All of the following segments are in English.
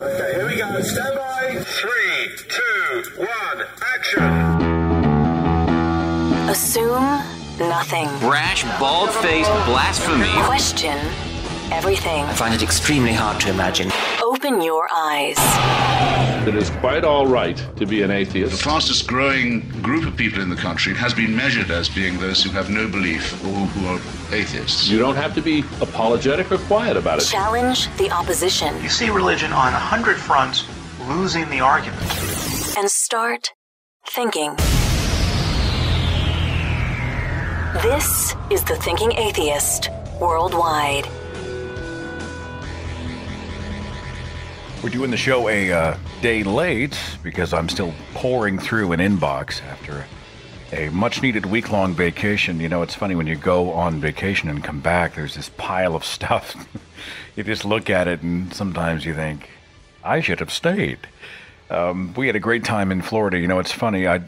Okay, here we go. Stand by. Three, two, one, action. Assume nothing. Brash, bald faced blasphemy. Question everything. I find it extremely hard to imagine. Open your eyes. It is quite all right to be an atheist. The fastest growing group of people in the country has been measured as being those who have no belief or who are atheists. You don't have to be apologetic or quiet about it. Challenge the opposition You see religion on a hundred fronts losing the argument. and start thinking. This is the Thinking Atheist Worldwide. We're doing the show a uh, day late because I'm still pouring through an inbox after a much needed week long vacation. You know, it's funny when you go on vacation and come back, there's this pile of stuff. you just look at it and sometimes you think, I should have stayed. Um, we had a great time in Florida. You know, it's funny. I,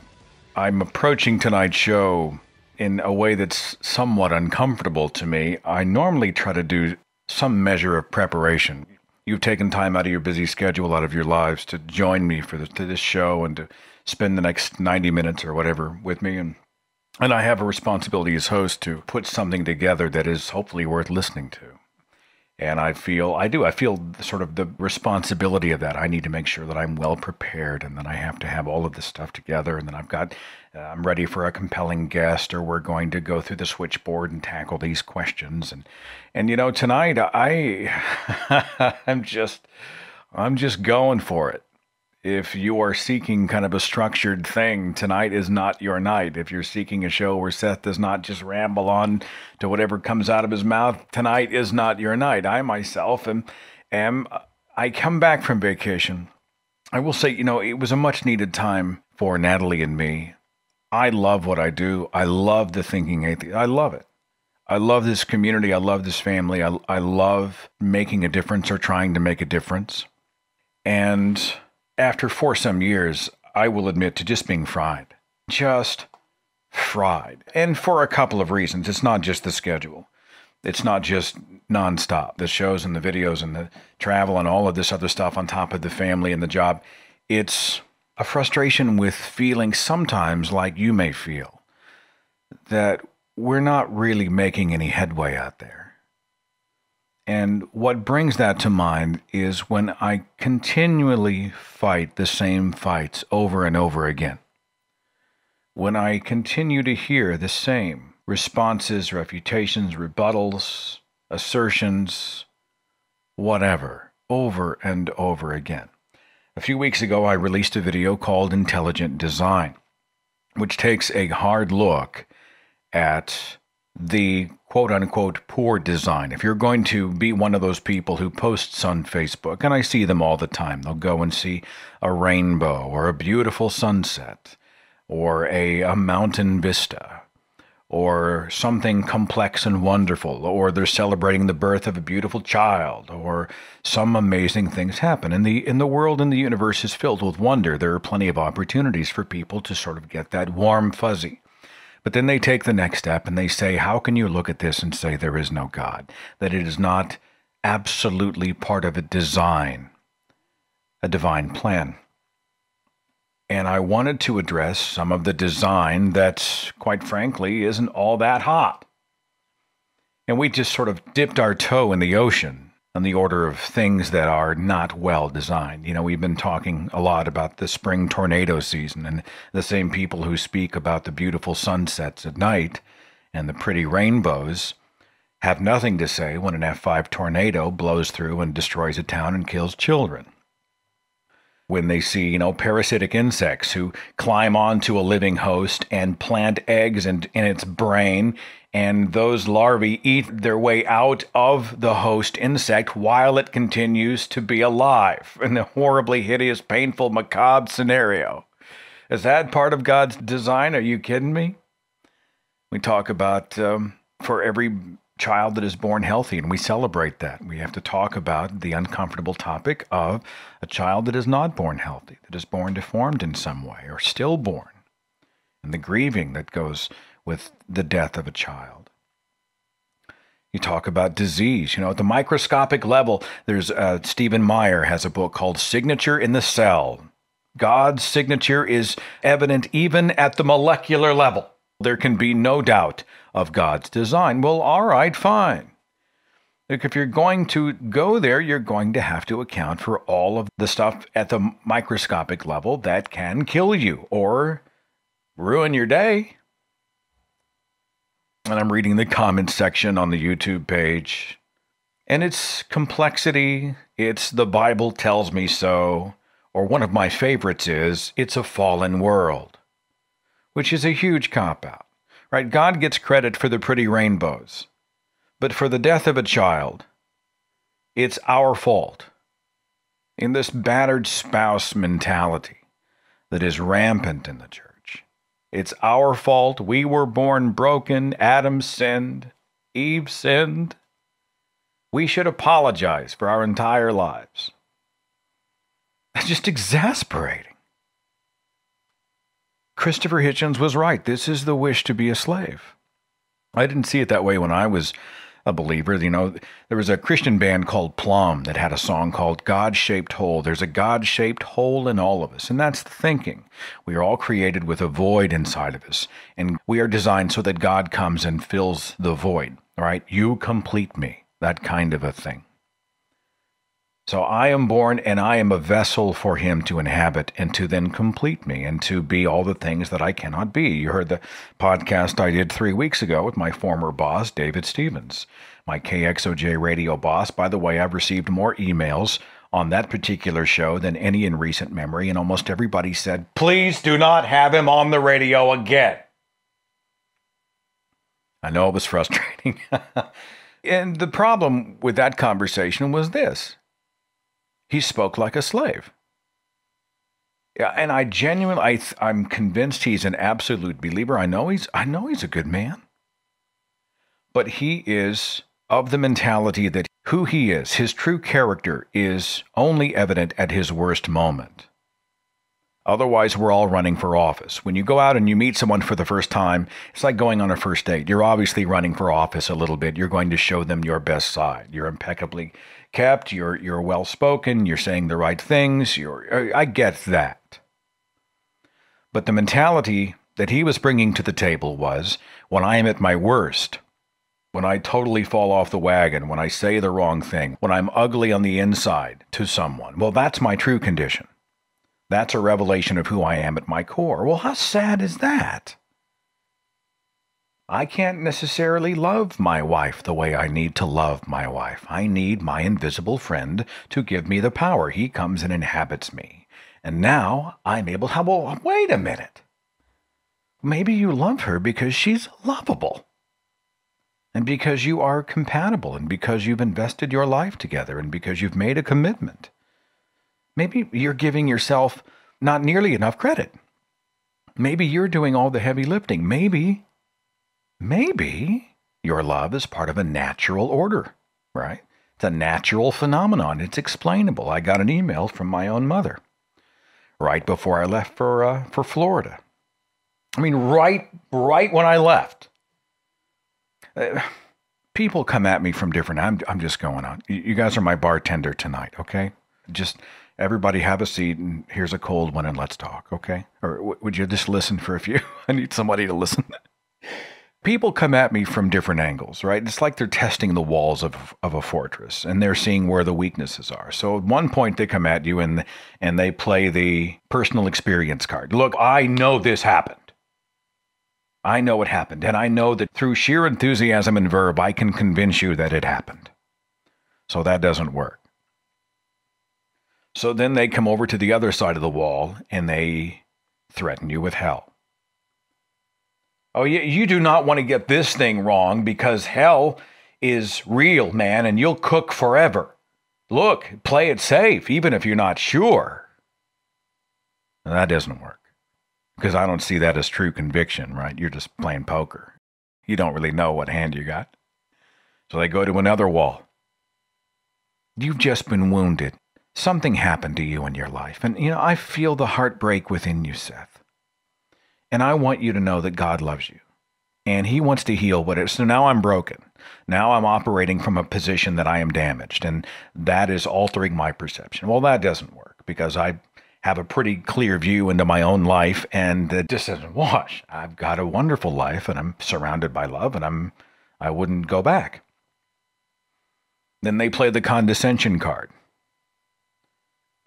I'm approaching tonight's show in a way that's somewhat uncomfortable to me. I normally try to do some measure of preparation. You've taken time out of your busy schedule, out of your lives, to join me for the, to this show and to spend the next 90 minutes or whatever with me. And, and I have a responsibility as host to put something together that is hopefully worth listening to. And I feel, I do, I feel sort of the responsibility of that. I need to make sure that I'm well prepared and that I have to have all of this stuff together. And then I've got, Uh, I'm ready for a compelling guest or we're going to go through the switchboard and tackle these questions. And, and you know, tonight I, I'm just, I'm just going for it. If you are seeking kind of a structured thing, tonight is not your night. If you're seeking a show where Seth does not just ramble on to whatever comes out of his mouth, tonight is not your night. I myself am, am I come back from vacation. I will say, you know, it was a much needed time for Natalie and me. I love what I do. I love the thinking atheist. I love it. I love this community. I love this family. I, I love making a difference or trying to make a difference. And after for some years, I will admit to just being fried. Just fried. And for a couple of reasons. It's not just the schedule. It's not just nonstop. The shows and the videos and the travel and all of this other stuff on top of the family and the job. It's a frustration with feeling sometimes like you may feel that we're not really making any headway out there. And what brings that to mind is when I continually fight the same fights over and over again. When I continue to hear the same responses, refutations, rebuttals, assertions, whatever, over and over again. A few weeks ago, I released a video called Intelligent Design, which takes a hard look at the quote unquote poor design. If you're going to be one of those people who posts on Facebook, and I see them all the time, they'll go and see a rainbow or a beautiful sunset or a, a mountain vista or something complex and wonderful, or they're celebrating the birth of a beautiful child, or some amazing things happen. And the in the world and the universe is filled with wonder. There are plenty of opportunities for people to sort of get that warm fuzzy. But then they take the next step and they say, How can you look at this and say there is no God? That it is not absolutely part of a design, a divine plan. And I wanted to address some of the design that, quite frankly, isn't all that hot. And we just sort of dipped our toe in the ocean on the order of things that are not well designed. You know, we've been talking a lot about the spring tornado season and the same people who speak about the beautiful sunsets at night and the pretty rainbows have nothing to say when an F5 tornado blows through and destroys a town and kills children when they see, you know, parasitic insects who climb onto a living host and plant eggs in, in its brain, and those larvae eat their way out of the host insect while it continues to be alive in the horribly hideous, painful, macabre scenario. Is that part of God's design? Are you kidding me? We talk about um, for every child that is born healthy, and we celebrate that. We have to talk about the uncomfortable topic of a child that is not born healthy, that is born deformed in some way, or stillborn, and the grieving that goes with the death of a child. You talk about disease. You know, at the microscopic level, there's uh, Stephen Meyer has a book called Signature in the Cell. God's signature is evident even at the molecular level. There can be no doubt of God's design. Well, all right, fine. Look, if you're going to go there, you're going to have to account for all of the stuff at the microscopic level that can kill you or ruin your day. And I'm reading the comments section on the YouTube page. And it's complexity, it's the Bible tells me so, or one of my favorites is, it's a fallen world, which is a huge cop out, right? God gets credit for the pretty rainbows, but for the death of a child, it's our fault. In this battered spouse mentality that is rampant in the church. It's our fault. We were born broken. Adam sinned. Eve sinned. We should apologize for our entire lives. That's just exasperating. Christopher Hitchens was right. This is the wish to be a slave. I didn't see it that way when I was a believer. You know, there was a Christian band called Plumb that had a song called God Shaped Hole. There's a God shaped hole in all of us. And that's the thinking. We are all created with a void inside of us. And we are designed so that God comes and fills the void. Right? You complete me. That kind of a thing. So I am born and I am a vessel for him to inhabit and to then complete me and to be all the things that I cannot be. You heard the podcast I did three weeks ago with my former boss, David Stevens, my KXOJ radio boss. By the way, I've received more emails on that particular show than any in recent memory, and almost everybody said, please do not have him on the radio again. I know it was frustrating. and the problem with that conversation was this he spoke like a slave. Yeah, and I genuinely, I, I'm convinced he's an absolute believer. I know he's, I know he's a good man, but he is of the mentality that who he is, his true character, is only evident at his worst moment. Otherwise, we're all running for office. When you go out and you meet someone for the first time, it's like going on a first date. You're obviously running for office a little bit. You're going to show them your best side. You're impeccably kept. You're you're well spoken. You're saying the right things. You're uh, I get that. But the mentality that he was bringing to the table was when I am at my worst, when I totally fall off the wagon, when I say the wrong thing, when I'm ugly on the inside to someone. Well, that's my true condition. That's a revelation of who I am at my core. Well, how sad is that? I can't necessarily love my wife the way I need to love my wife. I need my invisible friend to give me the power. He comes and inhabits me. And now I'm able to, well, wait a minute. Maybe you love her because she's lovable. And because you are compatible, and because you've invested your life together, and because you've made a commitment. Maybe you're giving yourself not nearly enough credit. Maybe you're doing all the heavy lifting. Maybe, maybe your love is part of a natural order, right? It's a natural phenomenon. It's explainable. I got an email from my own mother right before I left for uh, for Florida. I mean, right right when I left. Uh, people come at me from different. I'm I'm just going on. You guys are my bartender tonight, okay? Just everybody have a seat and here's a cold one and let's talk, okay? Or would you just listen for a few? I need somebody to listen. People come at me from different angles, right? It's like they're testing the walls of, of a fortress and they're seeing where the weaknesses are. So at one point they come at you and and they play the personal experience card. Look, I know this happened. I know it happened, and I know that through sheer enthusiasm and verb, I can convince you that it happened. So that doesn't work. So then they come over to the other side of the wall and they threaten you with hell. Oh, you, you do not want to get this thing wrong because hell is real, man, and you'll cook forever. Look, play it safe, even if you're not sure. That doesn't work because I don't see that as true conviction, right? You're just playing poker. You don't really know what hand you got. So they go to another wall. You've just been wounded. Something happened to you in your life. And, you know, I feel the heartbreak within you, Seth. And I want you to know that God loves you. and he wants to heal what it. So now I'm broken. Now I'm operating from a position that I am damaged, and that is altering my perception. Well, that doesn't work because I have a pretty clear view into my own life, and it just doesn't wash. I've got a wonderful life, and I'm surrounded by love, and I'm I wouldn't go back. Then they play the condescension card.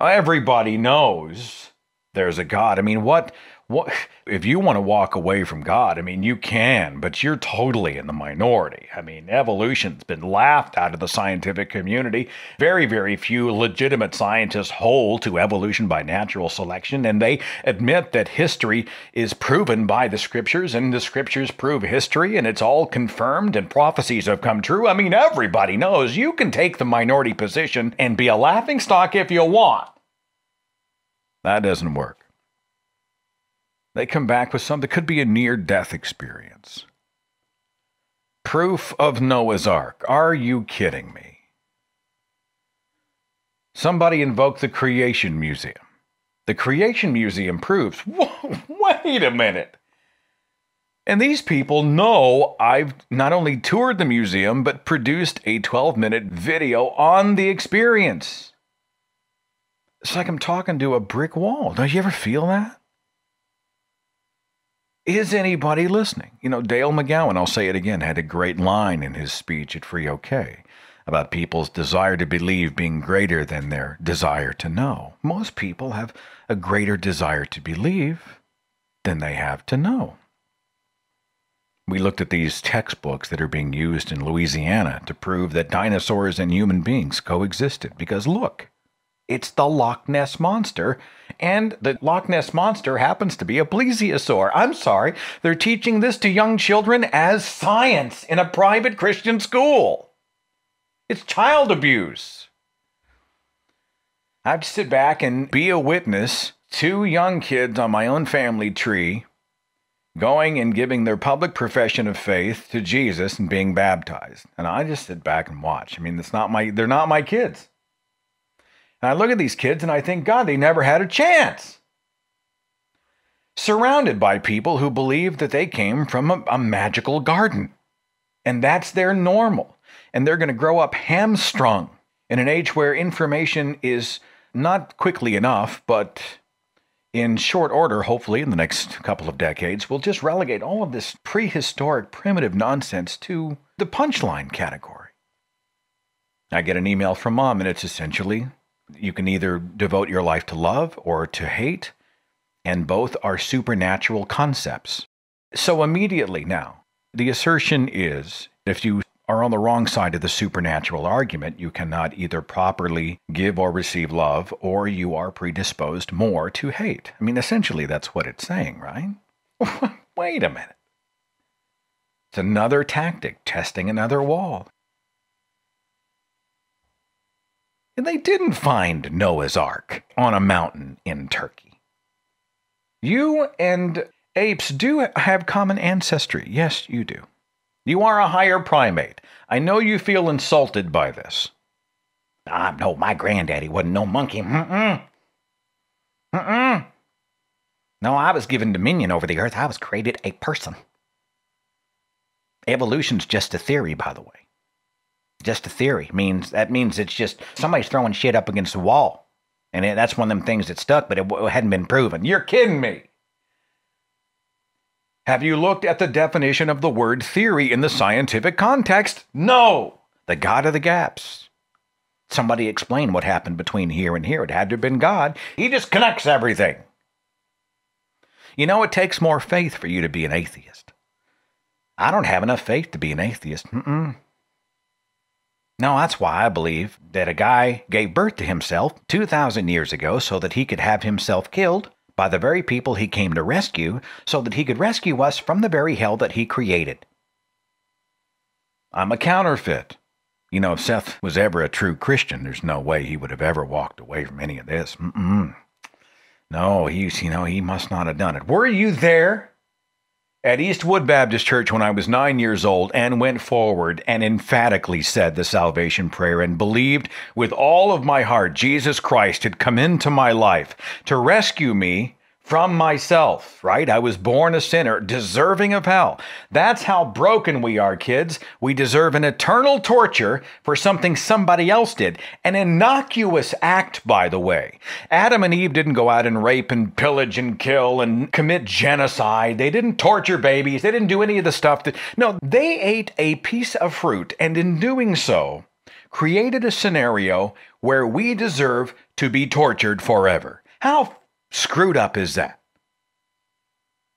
Everybody knows there's a God. I mean, what what if you want to walk away from God? I mean, you can, but you're totally in the minority. I mean, evolution's been laughed out of the scientific community. Very, very few legitimate scientists hold to evolution by natural selection, and they admit that history is proven by the scriptures, and the scriptures prove history, and it's all confirmed, and prophecies have come true. I mean, everybody knows you can take the minority position and be a laughingstock if you want. That doesn't work. They come back with something that could be a near death experience. Proof of Noah's Ark. Are you kidding me? Somebody invoked the Creation Museum. The Creation Museum proves, wait a minute. And these people know I've not only toured the museum, but produced a 12 minute video on the experience. It's like I'm talking to a brick wall. Don't you ever feel that? Is anybody listening? You know, Dale McGowan, I'll say it again, had a great line in his speech at Free OK about people's desire to believe being greater than their desire to know. Most people have a greater desire to believe than they have to know. We looked at these textbooks that are being used in Louisiana to prove that dinosaurs and human beings coexisted. Because look, it's the Loch Ness Monster and the Loch Ness Monster happens to be a plesiosaur. I'm sorry, they're teaching this to young children as science in a private Christian school. It's child abuse. I have to sit back and be a witness to young kids on my own family tree going and giving their public profession of faith to Jesus and being baptized. And I just sit back and watch. I mean, it's not my they're not my kids. And I look at these kids and I think, God, they never had a chance. Surrounded by people who believe that they came from a, a magical garden. And that's their normal. And they're going to grow up hamstrung in an age where information is not quickly enough, but in short order, hopefully in the next couple of decades, we'll just relegate all of this prehistoric, primitive nonsense to the punchline category. I get an email from mom, and it's essentially you can either devote your life to love or to hate, and both are supernatural concepts. So, immediately now, the assertion is if you are on the wrong side of the supernatural argument, you cannot either properly give or receive love, or you are predisposed more to hate. I mean, essentially, that's what it's saying, right? Wait a minute. It's another tactic, testing another wall. And they didn't find Noah's Ark on a mountain in Turkey. You and apes do have common ancestry. Yes, you do. You are a higher primate. I know you feel insulted by this. Ah, no, my granddaddy wasn't no monkey. Mm-mm. Mm-mm. No, I was given dominion over the earth. I was created a person. Evolution's just a theory, by the way just a theory. Means that means it's just somebody's throwing shit up against the wall. And it, that's one of them things that stuck but it, it hadn't been proven. You're kidding me. Have you looked at the definition of the word theory in the scientific context? No. The god of the gaps. Somebody explain what happened between here and here. It had to have been god. He just connects everything. You know it takes more faith for you to be an atheist. I don't have enough faith to be an atheist. Mm-mm. No, that's why I believe that a guy gave birth to himself 2,000 years ago so that he could have himself killed by the very people he came to rescue, so that he could rescue us from the very hell that he created. I'm a counterfeit. You know, if Seth was ever a true Christian, there's no way he would have ever walked away from any of this. Mm-mm. No, he's, you know, he must not have done it. Were you there at Eastwood Baptist Church when I was nine years old and went forward and emphatically said the salvation prayer and believed with all of my heart Jesus Christ had come into my life to rescue me from myself, right? I was born a sinner, deserving of hell. That's how broken we are, kids. We deserve an eternal torture for something somebody else did. An innocuous act, by the way. Adam and Eve didn't go out and rape and pillage and kill and commit genocide. They didn't torture babies. They didn't do any of the stuff that. No, they ate a piece of fruit, and in doing so, created a scenario where we deserve to be tortured forever. How screwed up is that?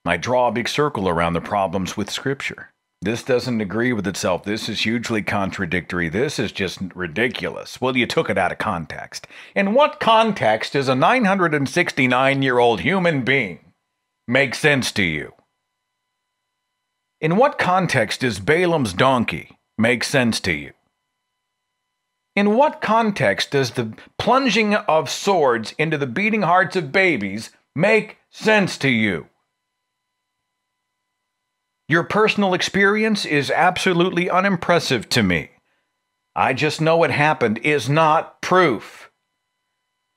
I draw a big circle around the problems with Scripture. This doesn't agree with itself. This is hugely contradictory. This is just ridiculous. Well, you took it out of context. In what context does a 969 year old human being make sense to you? In what context does Balaam's donkey make sense to you? In what context does the plunging of swords into the beating hearts of babies make sense to you? Your personal experience is absolutely unimpressive to me. I just know it happened is not proof.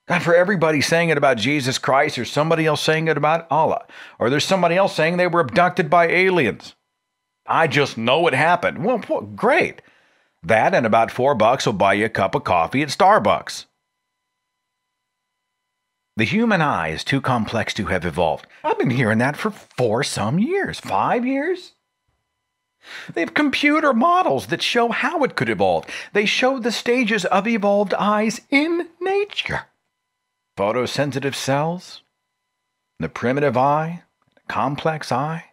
God, for everybody saying it about Jesus Christ, there's somebody else saying it about Allah, or there's somebody else saying they were abducted by aliens. I just know it happened. Well, great. That and about four bucks will buy you a cup of coffee at Starbucks. The human eye is too complex to have evolved. I've been hearing that for four some years. Five years? They have computer models that show how it could evolve. They show the stages of evolved eyes in nature. Photosensitive cells, the primitive eye, the complex eye.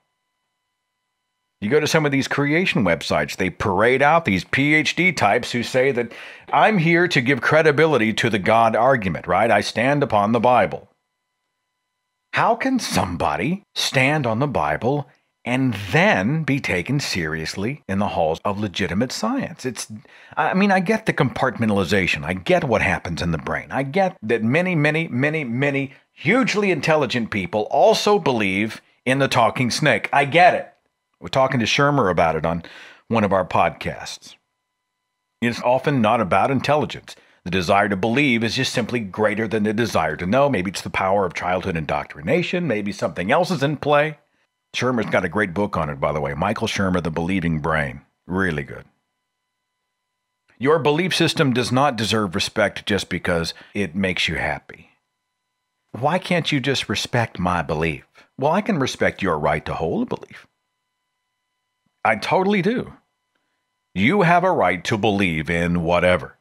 You go to some of these creation websites, they parade out these PhD types who say that I'm here to give credibility to the God argument, right? I stand upon the Bible. How can somebody stand on the Bible and then be taken seriously in the halls of legitimate science? It's, I mean, I get the compartmentalization. I get what happens in the brain. I get that many, many, many, many hugely intelligent people also believe in the talking snake. I get it. We're talking to Shermer about it on one of our podcasts. It's often not about intelligence. The desire to believe is just simply greater than the desire to know. Maybe it's the power of childhood indoctrination. Maybe something else is in play. Shermer's got a great book on it, by the way. Michael Shermer, The Believing Brain. Really good. Your belief system does not deserve respect just because it makes you happy. Why can't you just respect my belief? Well, I can respect your right to hold a belief. I totally do. You have a right to believe in whatever.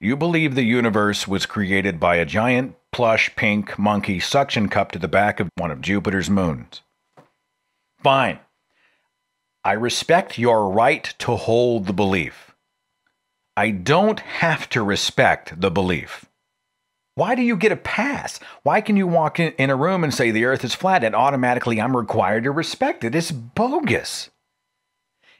You believe the universe was created by a giant plush pink monkey suction cup to the back of one of Jupiter's moons. Fine. I respect your right to hold the belief. I don't have to respect the belief. Why do you get a pass? Why can you walk in, in a room and say the earth is flat and automatically I'm required to respect it? It's bogus.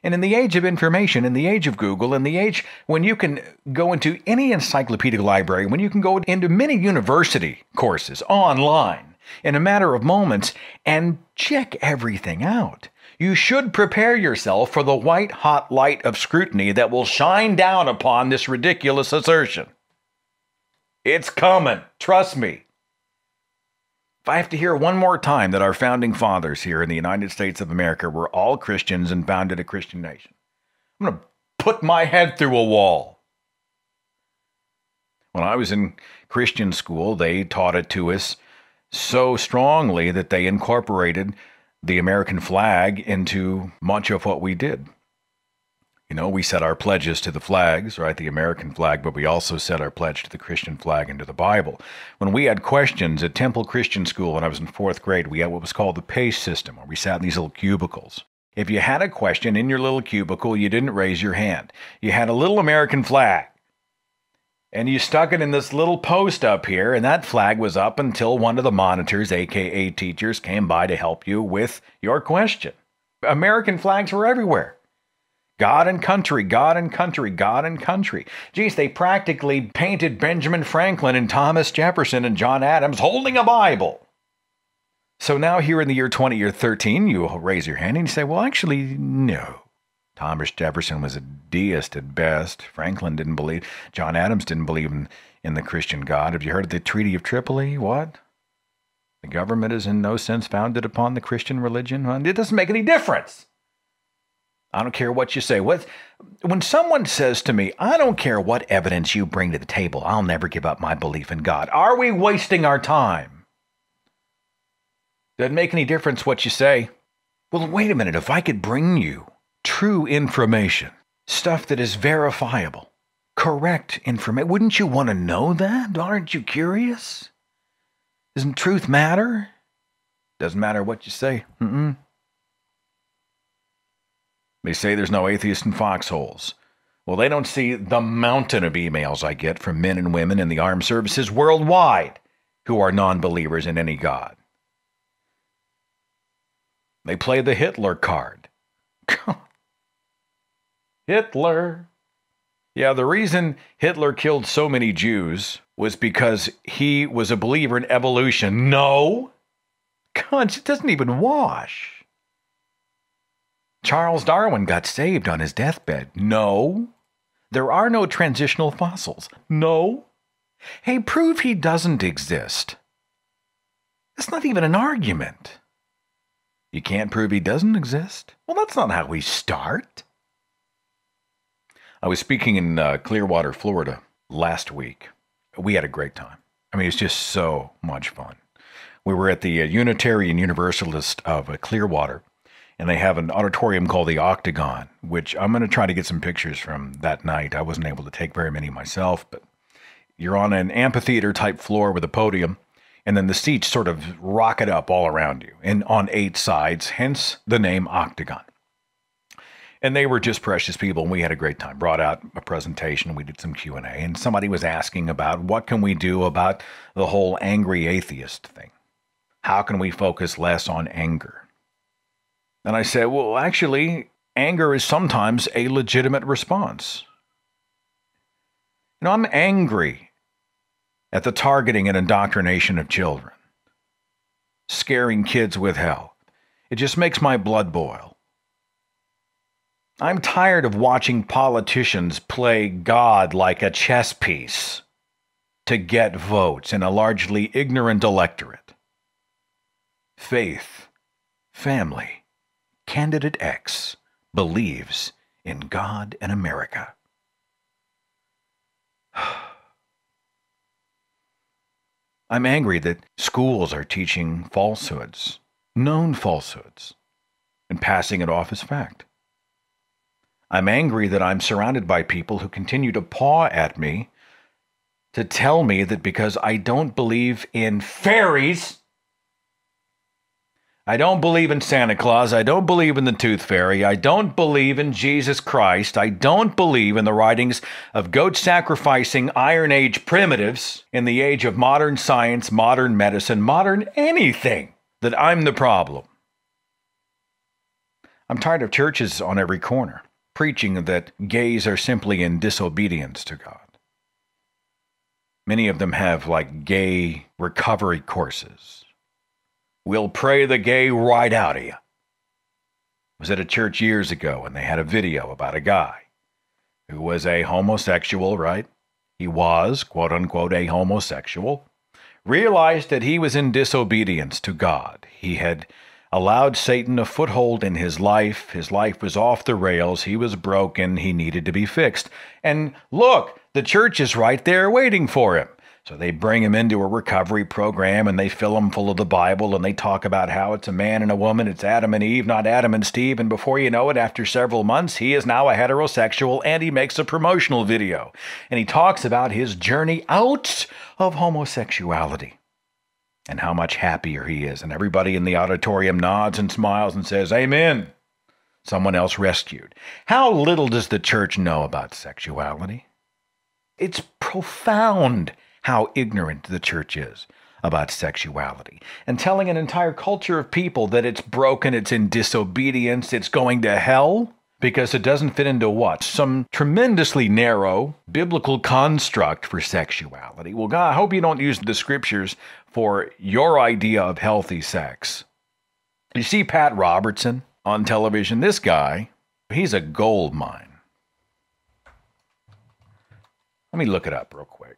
And in the age of information, in the age of Google, in the age when you can go into any encyclopedic library, when you can go into many university courses online in a matter of moments and check everything out, you should prepare yourself for the white hot light of scrutiny that will shine down upon this ridiculous assertion. It's coming, trust me. If I have to hear one more time that our founding fathers here in the United States of America were all Christians and founded a Christian nation, I'm going to put my head through a wall. When I was in Christian school, they taught it to us so strongly that they incorporated the American flag into much of what we did. You know, we set our pledges to the flags, right? The American flag, but we also set our pledge to the Christian flag and to the Bible. When we had questions at Temple Christian School when I was in fourth grade, we had what was called the PACE system, where we sat in these little cubicles. If you had a question in your little cubicle, you didn't raise your hand. You had a little American flag. And you stuck it in this little post up here, and that flag was up until one of the monitors, aka teachers, came by to help you with your question. American flags were everywhere. God and country, God and country, God and country. Geez, they practically painted Benjamin Franklin and Thomas Jefferson and John Adams holding a Bible. So now, here in the year 20 or 13, you raise your hand and you say, well, actually, no. Thomas Jefferson was a deist at best. Franklin didn't believe, John Adams didn't believe in, in the Christian God. Have you heard of the Treaty of Tripoli? What? The government is in no sense founded upon the Christian religion. It doesn't make any difference. I don't care what you say. What, when someone says to me, I don't care what evidence you bring to the table, I'll never give up my belief in God. Are we wasting our time? Doesn't make any difference what you say. Well, wait a minute. If I could bring you true information, stuff that is verifiable, correct information, wouldn't you want to know that? Aren't you curious? Doesn't truth matter? Doesn't matter what you say. Mm-mm. They say there's no atheist in foxholes. Well, they don't see the mountain of emails I get from men and women in the armed services worldwide who are non believers in any God. They play the Hitler card. Hitler. Yeah, the reason Hitler killed so many Jews was because he was a believer in evolution. No! God, it doesn't even wash. Charles Darwin got saved on his deathbed. No. There are no transitional fossils. No. Hey, prove he doesn't exist. That's not even an argument. You can't prove he doesn't exist? Well, that's not how we start. I was speaking in uh, Clearwater, Florida last week. We had a great time. I mean, it's just so much fun. We were at the uh, Unitarian Universalist of uh, Clearwater, and they have an auditorium called the Octagon, which I'm going to try to get some pictures from that night. I wasn't able to take very many myself, but you're on an amphitheater type floor with a podium, and then the seats sort of rocket up all around you and on eight sides, hence the name Octagon. And they were just precious people, and we had a great time. Brought out a presentation, we did some Q and A, and somebody was asking about what can we do about the whole angry atheist thing. How can we focus less on anger? And I said, well, actually, anger is sometimes a legitimate response. You know, I'm angry at the targeting and indoctrination of children, scaring kids with hell. It just makes my blood boil. I'm tired of watching politicians play God like a chess piece to get votes in a largely ignorant electorate. Faith, family, candidate X believes in God and America. I'm angry that schools are teaching falsehoods, known falsehoods, and passing it off as fact. I'm angry that I'm surrounded by people who continue to paw at me to tell me that because I don't believe in fairies, I don't believe in Santa Claus. I don't believe in the Tooth Fairy. I don't believe in Jesus Christ. I don't believe in the writings of goat sacrificing Iron Age primitives in the age of modern science, modern medicine, modern anything, that I'm the problem. I'm tired of churches on every corner preaching that gays are simply in disobedience to God. Many of them have like gay recovery courses We'll pray the gay right out of you. I was at a church years ago and they had a video about a guy who was a homosexual, right? He was, quote unquote, a homosexual. Realized that he was in disobedience to God. He had allowed Satan a foothold in his life. His life was off the rails. He was broken. He needed to be fixed. And look, the church is right there waiting for him. So they bring him into a recovery program and they fill him full of the Bible and they talk about how it's a man and a woman, it's Adam and Eve, not Adam and Steve. And before you know it, after several months, he is now a heterosexual and he makes a promotional video. And he talks about his journey out of homosexuality and how much happier he is. And everybody in the auditorium nods and smiles and says, Amen. Someone else rescued. How little does the church know about sexuality? It's profound how ignorant the church is about sexuality and telling an entire culture of people that it's broken, it's in disobedience, it's going to hell because it doesn't fit into what? Some tremendously narrow biblical construct for sexuality. Well, God, I hope you don't use the scriptures for your idea of healthy sex. You see Pat Robertson on television, this guy, he's a gold mine. Let me look it up real quick.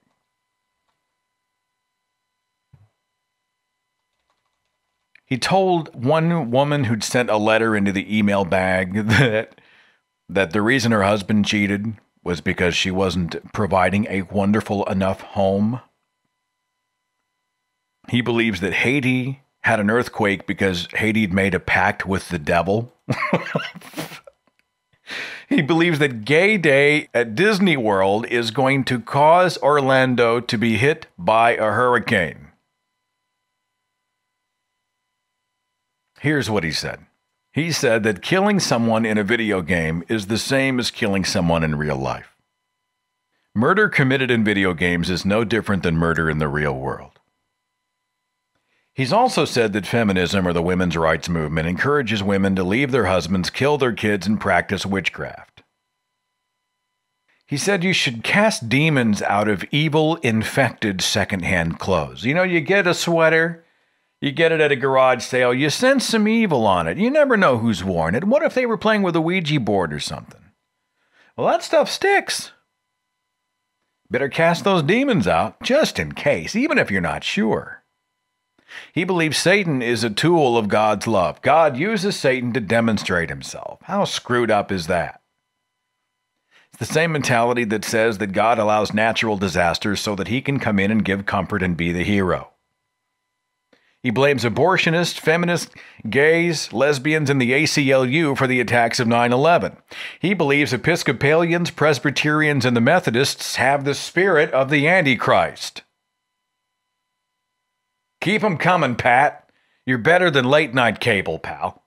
He told one woman who'd sent a letter into the email bag that that the reason her husband cheated was because she wasn't providing a wonderful enough home. He believes that Haiti had an earthquake because Haiti'd made a pact with the devil. he believes that Gay Day at Disney World is going to cause Orlando to be hit by a hurricane. Here's what he said. He said that killing someone in a video game is the same as killing someone in real life. Murder committed in video games is no different than murder in the real world. He's also said that feminism or the women's rights movement encourages women to leave their husbands, kill their kids, and practice witchcraft. He said you should cast demons out of evil, infected secondhand clothes. You know, you get a sweater, you get it at a garage sale, you sense some evil on it. You never know who's worn it. What if they were playing with a Ouija board or something? Well, that stuff sticks. Better cast those demons out, just in case, even if you're not sure. He believes Satan is a tool of God's love. God uses Satan to demonstrate himself. How screwed up is that? It's the same mentality that says that God allows natural disasters so that he can come in and give comfort and be the hero. He blames abortionists, feminists, gays, lesbians, and the ACLU for the attacks of 9 11. He believes Episcopalians, Presbyterians, and the Methodists have the spirit of the Antichrist. Keep 'em coming, Pat. You're better than late night cable, pal.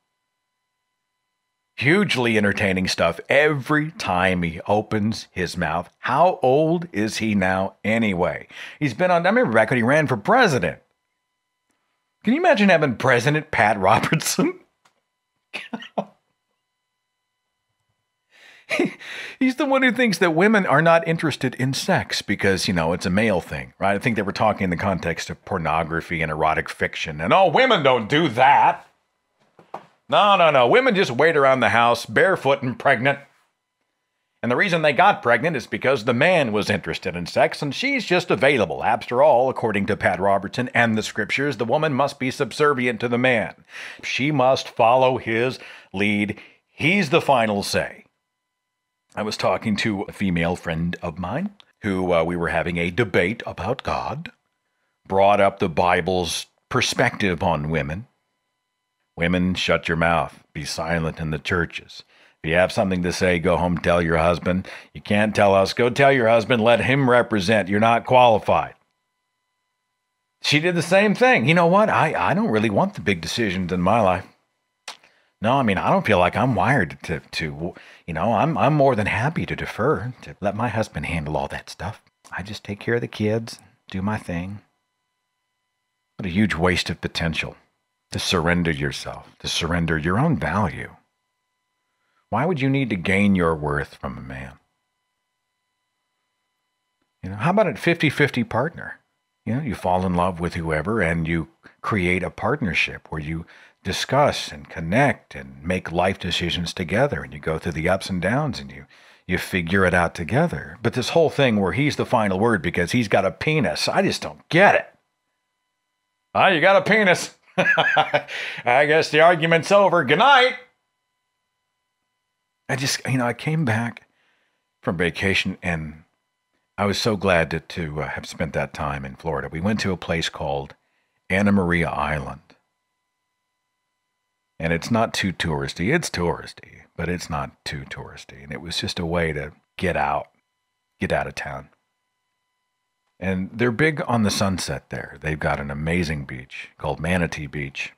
Hugely entertaining stuff every time he opens his mouth. How old is he now, anyway? He's been on, I remember back when he ran for president. Can you imagine having President Pat Robertson? He's the one who thinks that women are not interested in sex because, you know, it's a male thing, right? I think they were talking in the context of pornography and erotic fiction. And oh, women don't do that. No, no, no. Women just wait around the house barefoot and pregnant. And the reason they got pregnant is because the man was interested in sex and she's just available. After all, according to Pat Robertson and the scriptures, the woman must be subservient to the man. She must follow his lead. He's the final say. I was talking to a female friend of mine who uh, we were having a debate about God, brought up the Bible's perspective on women. Women, shut your mouth, be silent in the churches. If you have something to say, go home, tell your husband. You can't tell us, go tell your husband, let him represent. You're not qualified. She did the same thing. You know what? I, I don't really want the big decisions in my life. No, I mean, I don't feel like I'm wired to, to you know, I'm, I'm more than happy to defer, to let my husband handle all that stuff. I just take care of the kids, do my thing. What a huge waste of potential to surrender yourself, to surrender your own value. Why would you need to gain your worth from a man? You know, how about a 50 50 partner? You know, you fall in love with whoever and you create a partnership where you discuss and connect and make life decisions together and you go through the ups and downs and you you figure it out together. But this whole thing where he's the final word because he's got a penis, I just don't get it. Ah, you got a penis. I guess the argument's over. Good night. I just, you know, I came back from vacation and I was so glad to, to uh, have spent that time in Florida. We went to a place called Anna Maria Island. And it's not too touristy. It's touristy, but it's not too touristy. And it was just a way to get out, get out of town. And they're big on the sunset there. They've got an amazing beach called Manatee Beach.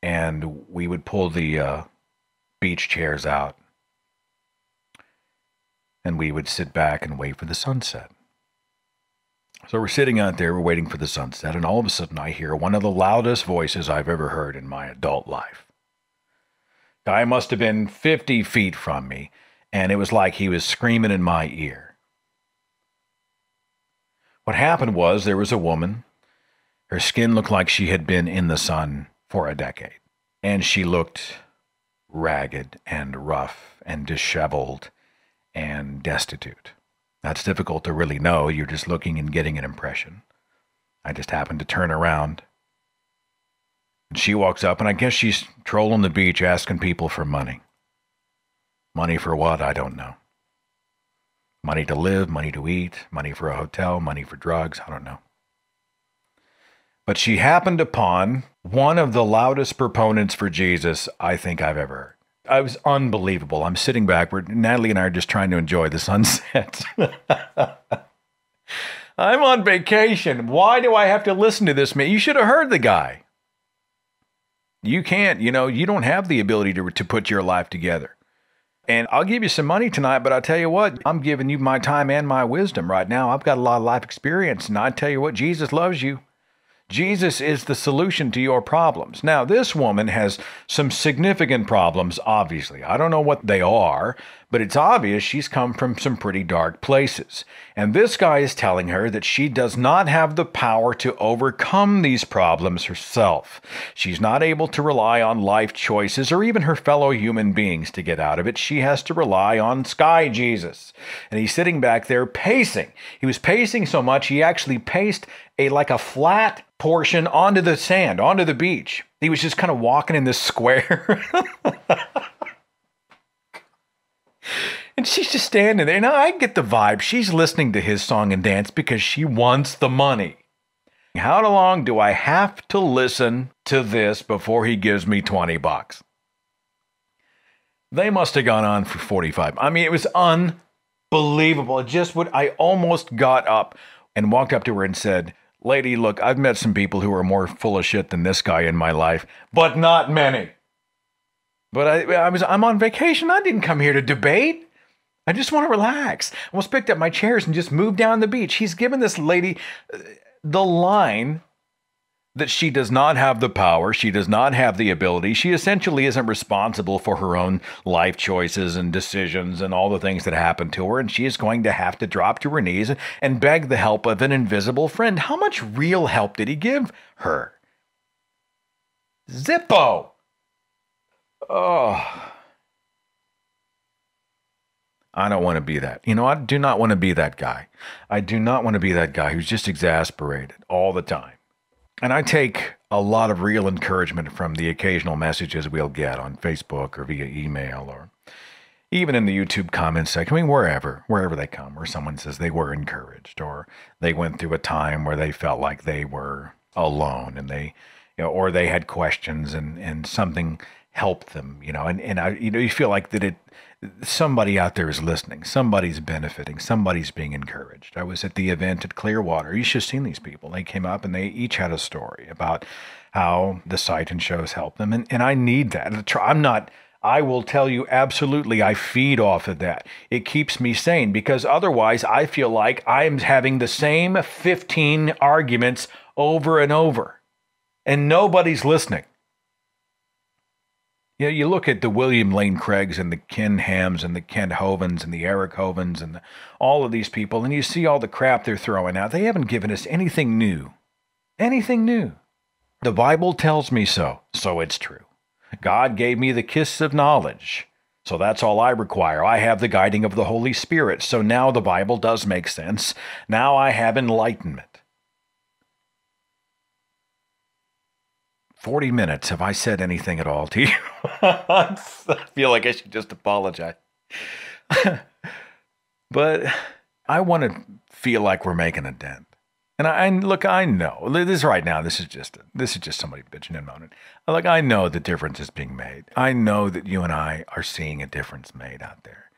And we would pull the uh, beach chairs out. And we would sit back and wait for the sunset. So we're sitting out there, we're waiting for the sunset, and all of a sudden I hear one of the loudest voices I've ever heard in my adult life. Guy must have been 50 feet from me, and it was like he was screaming in my ear. What happened was there was a woman. Her skin looked like she had been in the sun for a decade, and she looked ragged and rough and disheveled and destitute. That's difficult to really know. You're just looking and getting an impression. I just happened to turn around And she walks up, and I guess she's trolling the beach asking people for money. Money for what? I don't know. Money to live, money to eat, money for a hotel, money for drugs. I don't know. But she happened upon one of the loudest proponents for Jesus I think I've ever heard. I was unbelievable. I'm sitting backward. Natalie and I are just trying to enjoy the sunset. I'm on vacation. Why do I have to listen to this man? You should have heard the guy. You can't, you know, you don't have the ability to, to put your life together. And I'll give you some money tonight, but I'll tell you what, I'm giving you my time and my wisdom right now. I've got a lot of life experience, and I tell you what, Jesus loves you. Jesus is the solution to your problems. Now, this woman has some significant problems, obviously. I don't know what they are, but it's obvious she's come from some pretty dark places. And this guy is telling her that she does not have the power to overcome these problems herself. She's not able to rely on life choices or even her fellow human beings to get out of it. She has to rely on Sky Jesus. And he's sitting back there pacing. He was pacing so much he actually paced a like a flat portion onto the sand, onto the beach. He was just kind of walking in this square. and she's just standing there. Now I get the vibe. She's listening to his song and dance because she wants the money. How long do I have to listen to this before he gives me 20 bucks? They must have gone on for 45. I mean, it was unbelievable. It just would I almost got up and walked up to her and said, Lady, look, I've met some people who are more full of shit than this guy in my life, but not many. But I, I was, I'm on vacation. I didn't come here to debate. I just want to relax. I almost picked up my chairs and just moved down the beach. He's given this lady uh, the line that she does not have the power, she does not have the ability, she essentially isn't responsible for her own life choices and decisions and all the things that happen to her, and she is going to have to drop to her knees and beg the help of an invisible friend. How much real help did he give her? Zippo! Oh. I don't want to be that. You know, I do not want to be that guy. I do not want to be that guy who's just exasperated all the time. And I take a lot of real encouragement from the occasional messages we'll get on Facebook or via email or even in the YouTube comments section, I mean, wherever, wherever they come, where someone says they were encouraged or they went through a time where they felt like they were alone and they, you know, or they had questions and, and something helped them, you know, and, and I, you know, you feel like that it, somebody out there is listening. Somebody's benefiting. Somebody's being encouraged. I was at the event at Clearwater. You should have seen these people. They came up and they each had a story about how the site and shows help them. And, and I need that. I'm not, I will tell you absolutely, I feed off of that. It keeps me sane because otherwise I feel like I'm having the same 15 arguments over and over and nobody's listening. You know, you look at the William Lane Craigs and the Ken Hams and the Kent Hovinds and the Eric Hovinds and the, all of these people, and you see all the crap they're throwing out. They haven't given us anything new. Anything new. The Bible tells me so, so it's true. God gave me the kiss of knowledge. So that's all I require. I have the guiding of the Holy Spirit. So now the Bible does make sense. Now I have enlightenment. 40 minutes. Have I said anything at all to you? I feel like I should just apologize. but I want to feel like we're making a dent. And I and look, I know this right now. This is just this is just somebody bitching and moaning. Like I know the difference is being made. I know that you and I are seeing a difference made out there.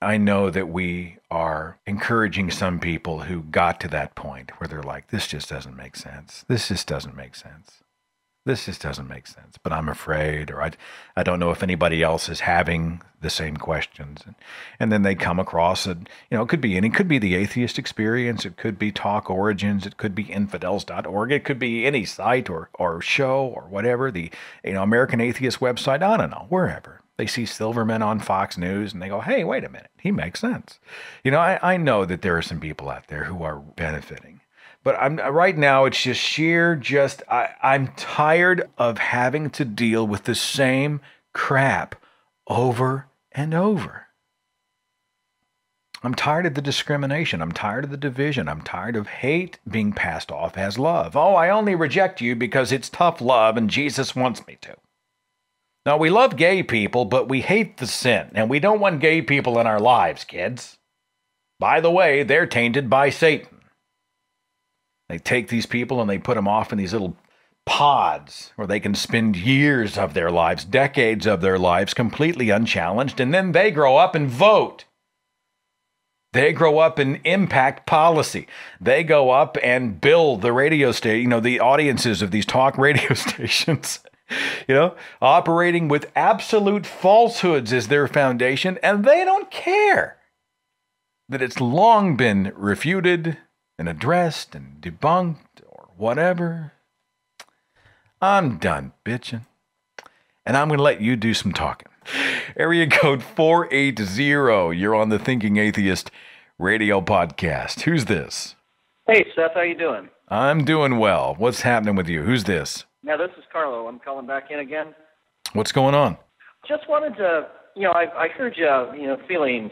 I know that we are encouraging some people who got to that point where they're like, this just doesn't make sense. This just doesn't make sense this just doesn't make sense. But I'm afraid, or I, I don't know if anybody else is having the same questions. And, and then they come across it, you know, it could be any, it could be the atheist experience, it could be Talk Origins, it could be infidels.org, it could be any site or, or show or whatever, the, you know, American Atheist website, I don't know, wherever. They see Silverman on Fox News and they go, hey, wait a minute, he makes sense. You know, I, I know that there are some people out there who are benefiting but I'm right now. It's just sheer. Just I, I'm tired of having to deal with the same crap over and over. I'm tired of the discrimination. I'm tired of the division. I'm tired of hate being passed off as love. Oh, I only reject you because it's tough love and Jesus wants me to. Now, we love gay people, but we hate the sin, and we don't want gay people in our lives, kids. By the way, they're tainted by Satan. They take these people and they put them off in these little pods where they can spend years of their lives, decades of their lives, completely unchallenged, and then they grow up and vote. They grow up and impact policy. They go up and build the radio station, you know, the audiences of these talk radio stations, you know, operating with absolute falsehoods as their foundation, and they don't care that it's long been refuted and addressed and debunked or whatever. I'm done bitching. And I'm going to let you do some talking. Area code 480. You're on the Thinking Atheist radio podcast. Who's this? Hey, Seth, how you doing? I'm doing well. What's happening with you? Who's this? Now, this is Carlo. I'm calling back in again. What's going on? Just wanted to, you know, I, I heard you, you know, feeling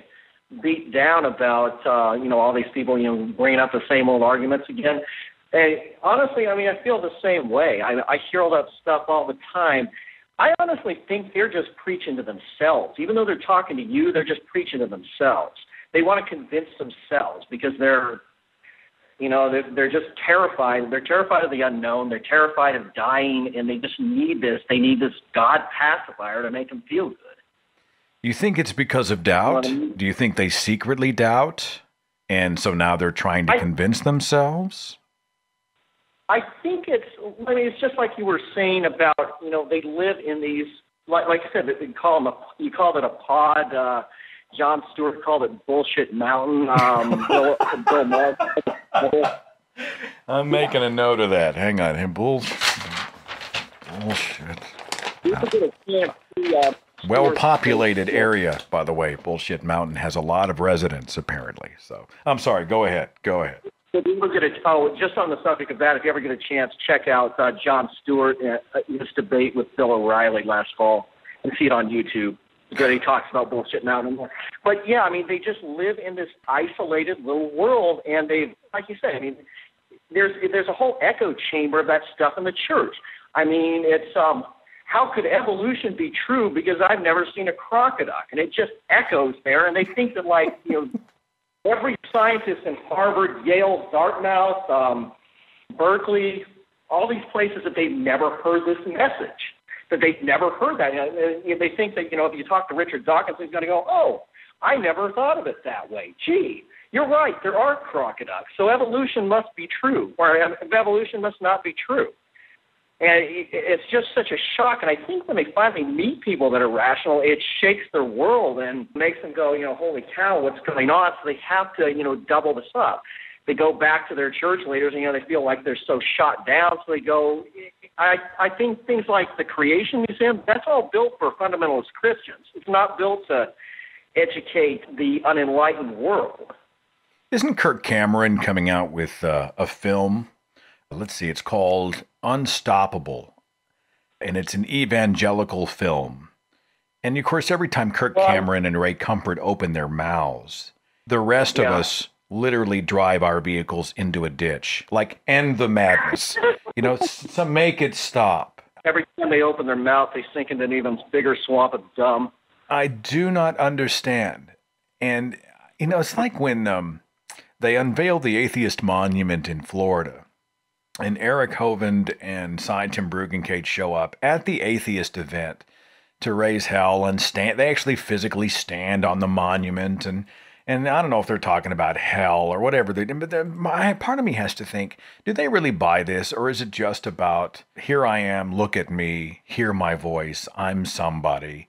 beat down about, uh, you know, all these people, you know, bringing up the same old arguments again. And honestly, I mean, I feel the same way. I, I hear all that stuff all the time. I honestly think they're just preaching to themselves. Even though they're talking to you, they're just preaching to themselves. They want to convince themselves because they're, you know, they're, they're just terrified. They're terrified of the unknown. They're terrified of dying, and they just need this. They need this God pacifier to make them feel good. You think it's because of doubt? Do you think they secretly doubt? And so now they're trying to I- convince themselves? I think it's. I mean, it's just like you were saying about you know they live in these like like I said you call them a you called it a pod. Uh, Jon Stewart called it bullshit mountain. Um, Bill, Bill Maher, I'm making a note of that. Hang on. Hey, bulls. Bullshit. you can get a chance to, uh, Well populated area, by the way. Bullshit Mountain has a lot of residents, apparently. So I'm sorry. Go ahead. Go ahead. If you ever get a, oh, just on the subject of that, if you ever get a chance, check out uh, Jon Stewart uh, his debate with Bill O'Reilly last fall, and see it on YouTube. Where he talks about bullshit mountain. But yeah, I mean, they just live in this isolated little world, and they, like you said, I mean, there's there's a whole echo chamber of that stuff in the church. I mean, it's um, how could evolution be true? Because I've never seen a crocodile, and it just echoes there, and they think that like you know every scientist in Harvard, Yale, Dartmouth, um, Berkeley, all these places that they've never heard this message, that they've never heard that. And, they think that, you know, if you talk to Richard Dawkins, he's going to go, oh, I never thought of it that way. Gee, you're right, there are crocodiles. So evolution must be true, or evolution must not be true. And it's just such a shock. And I think when they finally meet people that are rational, it shakes their world and makes them go, you know, holy cow, what's going on? So they have to, you know, double this up. They go back to their church leaders, and you know, they feel like they're so shot down. So they go. I I think things like the Creation Museum, that's all built for fundamentalist Christians. It's not built to educate the unenlightened world. Isn't Kirk Cameron coming out with uh, a film? Let's see, it's called Unstoppable, and it's an evangelical film. And of course, every time Kirk Cameron and Ray Comfort open their mouths, the rest of us literally drive our vehicles into a ditch. Like, end the madness. you know, so make it stop. Every time they open their mouth, they sink into an even bigger swamp of dumb. I do not understand. And, you know, it's like when um, they unveiled the Atheist Monument in Florida, and Eric Hovind and Sye Ten Bruggencate show up at the Atheist event to raise hell and stand. They actually physically stand on the monument. And, and I don't know if they're talking about hell or whatever they but my, part of me has to think do they really buy this, or is it just about here I am, look at me, hear my voice, I'm somebody?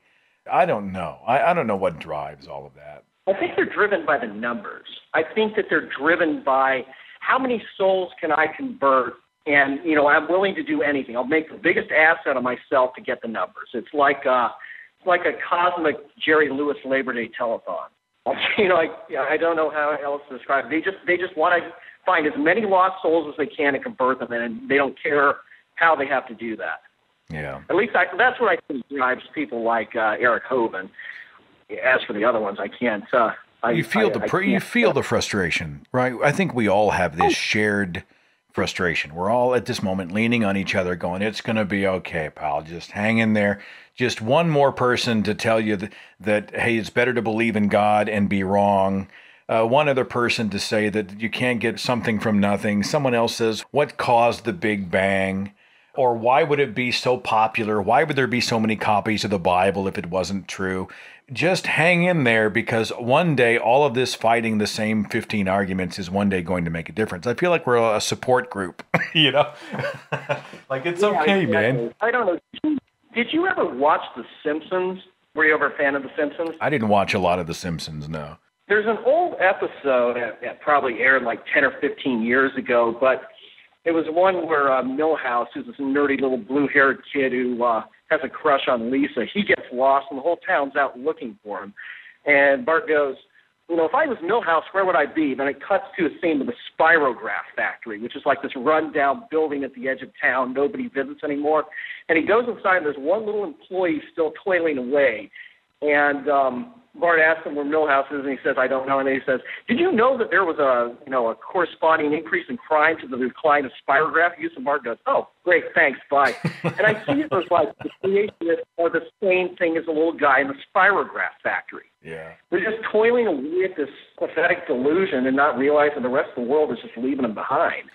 I don't know. I, I don't know what drives all of that. I think they're driven by the numbers. I think that they're driven by how many souls can I convert, and you know I'm willing to do anything. I'll make the biggest ass out of myself to get the numbers. It's like uh, it's like a cosmic Jerry Lewis Labor Day telethon. You know, I I don't know how else to describe it. They just they just want to find as many lost souls as they can and convert them, and they don't care how they have to do that. Yeah. At least I, that's what I think drives people like uh, Eric Hovind. As for the other ones, I can't. Uh, I, you feel I- the pr- you feel the frustration, right? I think we all have this shared frustration. We're all at this moment leaning on each other, going, "It's going to be okay, pal. Just hang in there." Just one more person to tell you that, that hey, it's better to believe in God and be wrong. Uh, one other person to say that you can't get something from nothing. Someone else says, "What caused the Big Bang?" Or why would it be so popular? Why would there be so many copies of the Bible if it wasn't true? Just hang in there because one day all of this fighting the same 15 arguments is one day going to make a difference. I feel like we're a support group, you know? like it's Yeah, okay, exactly. man. I don't know. Did you, did you ever watch The Simpsons? Were you ever a fan of The Simpsons? I didn't watch a lot of The Simpsons, no. There's an old episode that, that probably aired like 10 or 15 years ago, but it was one where uh, Milhouse, who's this nerdy little blue-haired kid who uh, has a crush on Lisa, he gets lost and the whole town's out looking for him. And Bart goes, you know, if I was Milhouse, where would I be? Then it cuts to a scene of the Spirograph factory, which is like this run-down building at the edge of town. Nobody visits anymore. And he goes inside, and there's one little employee still toiling away. And um, Bart asks him where Milhouse is, and he says, "I don't know." And then he says, "Did you know that there was a, you know, a corresponding increase in crime to the decline of spirograph use?" And Bart goes, "Oh, great, thanks, bye." and I see it as like the creationists are the same thing as the little guy in the spirograph factory. Yeah. They're just toiling away at this pathetic delusion and not realizing the rest of the world is just leaving them behind.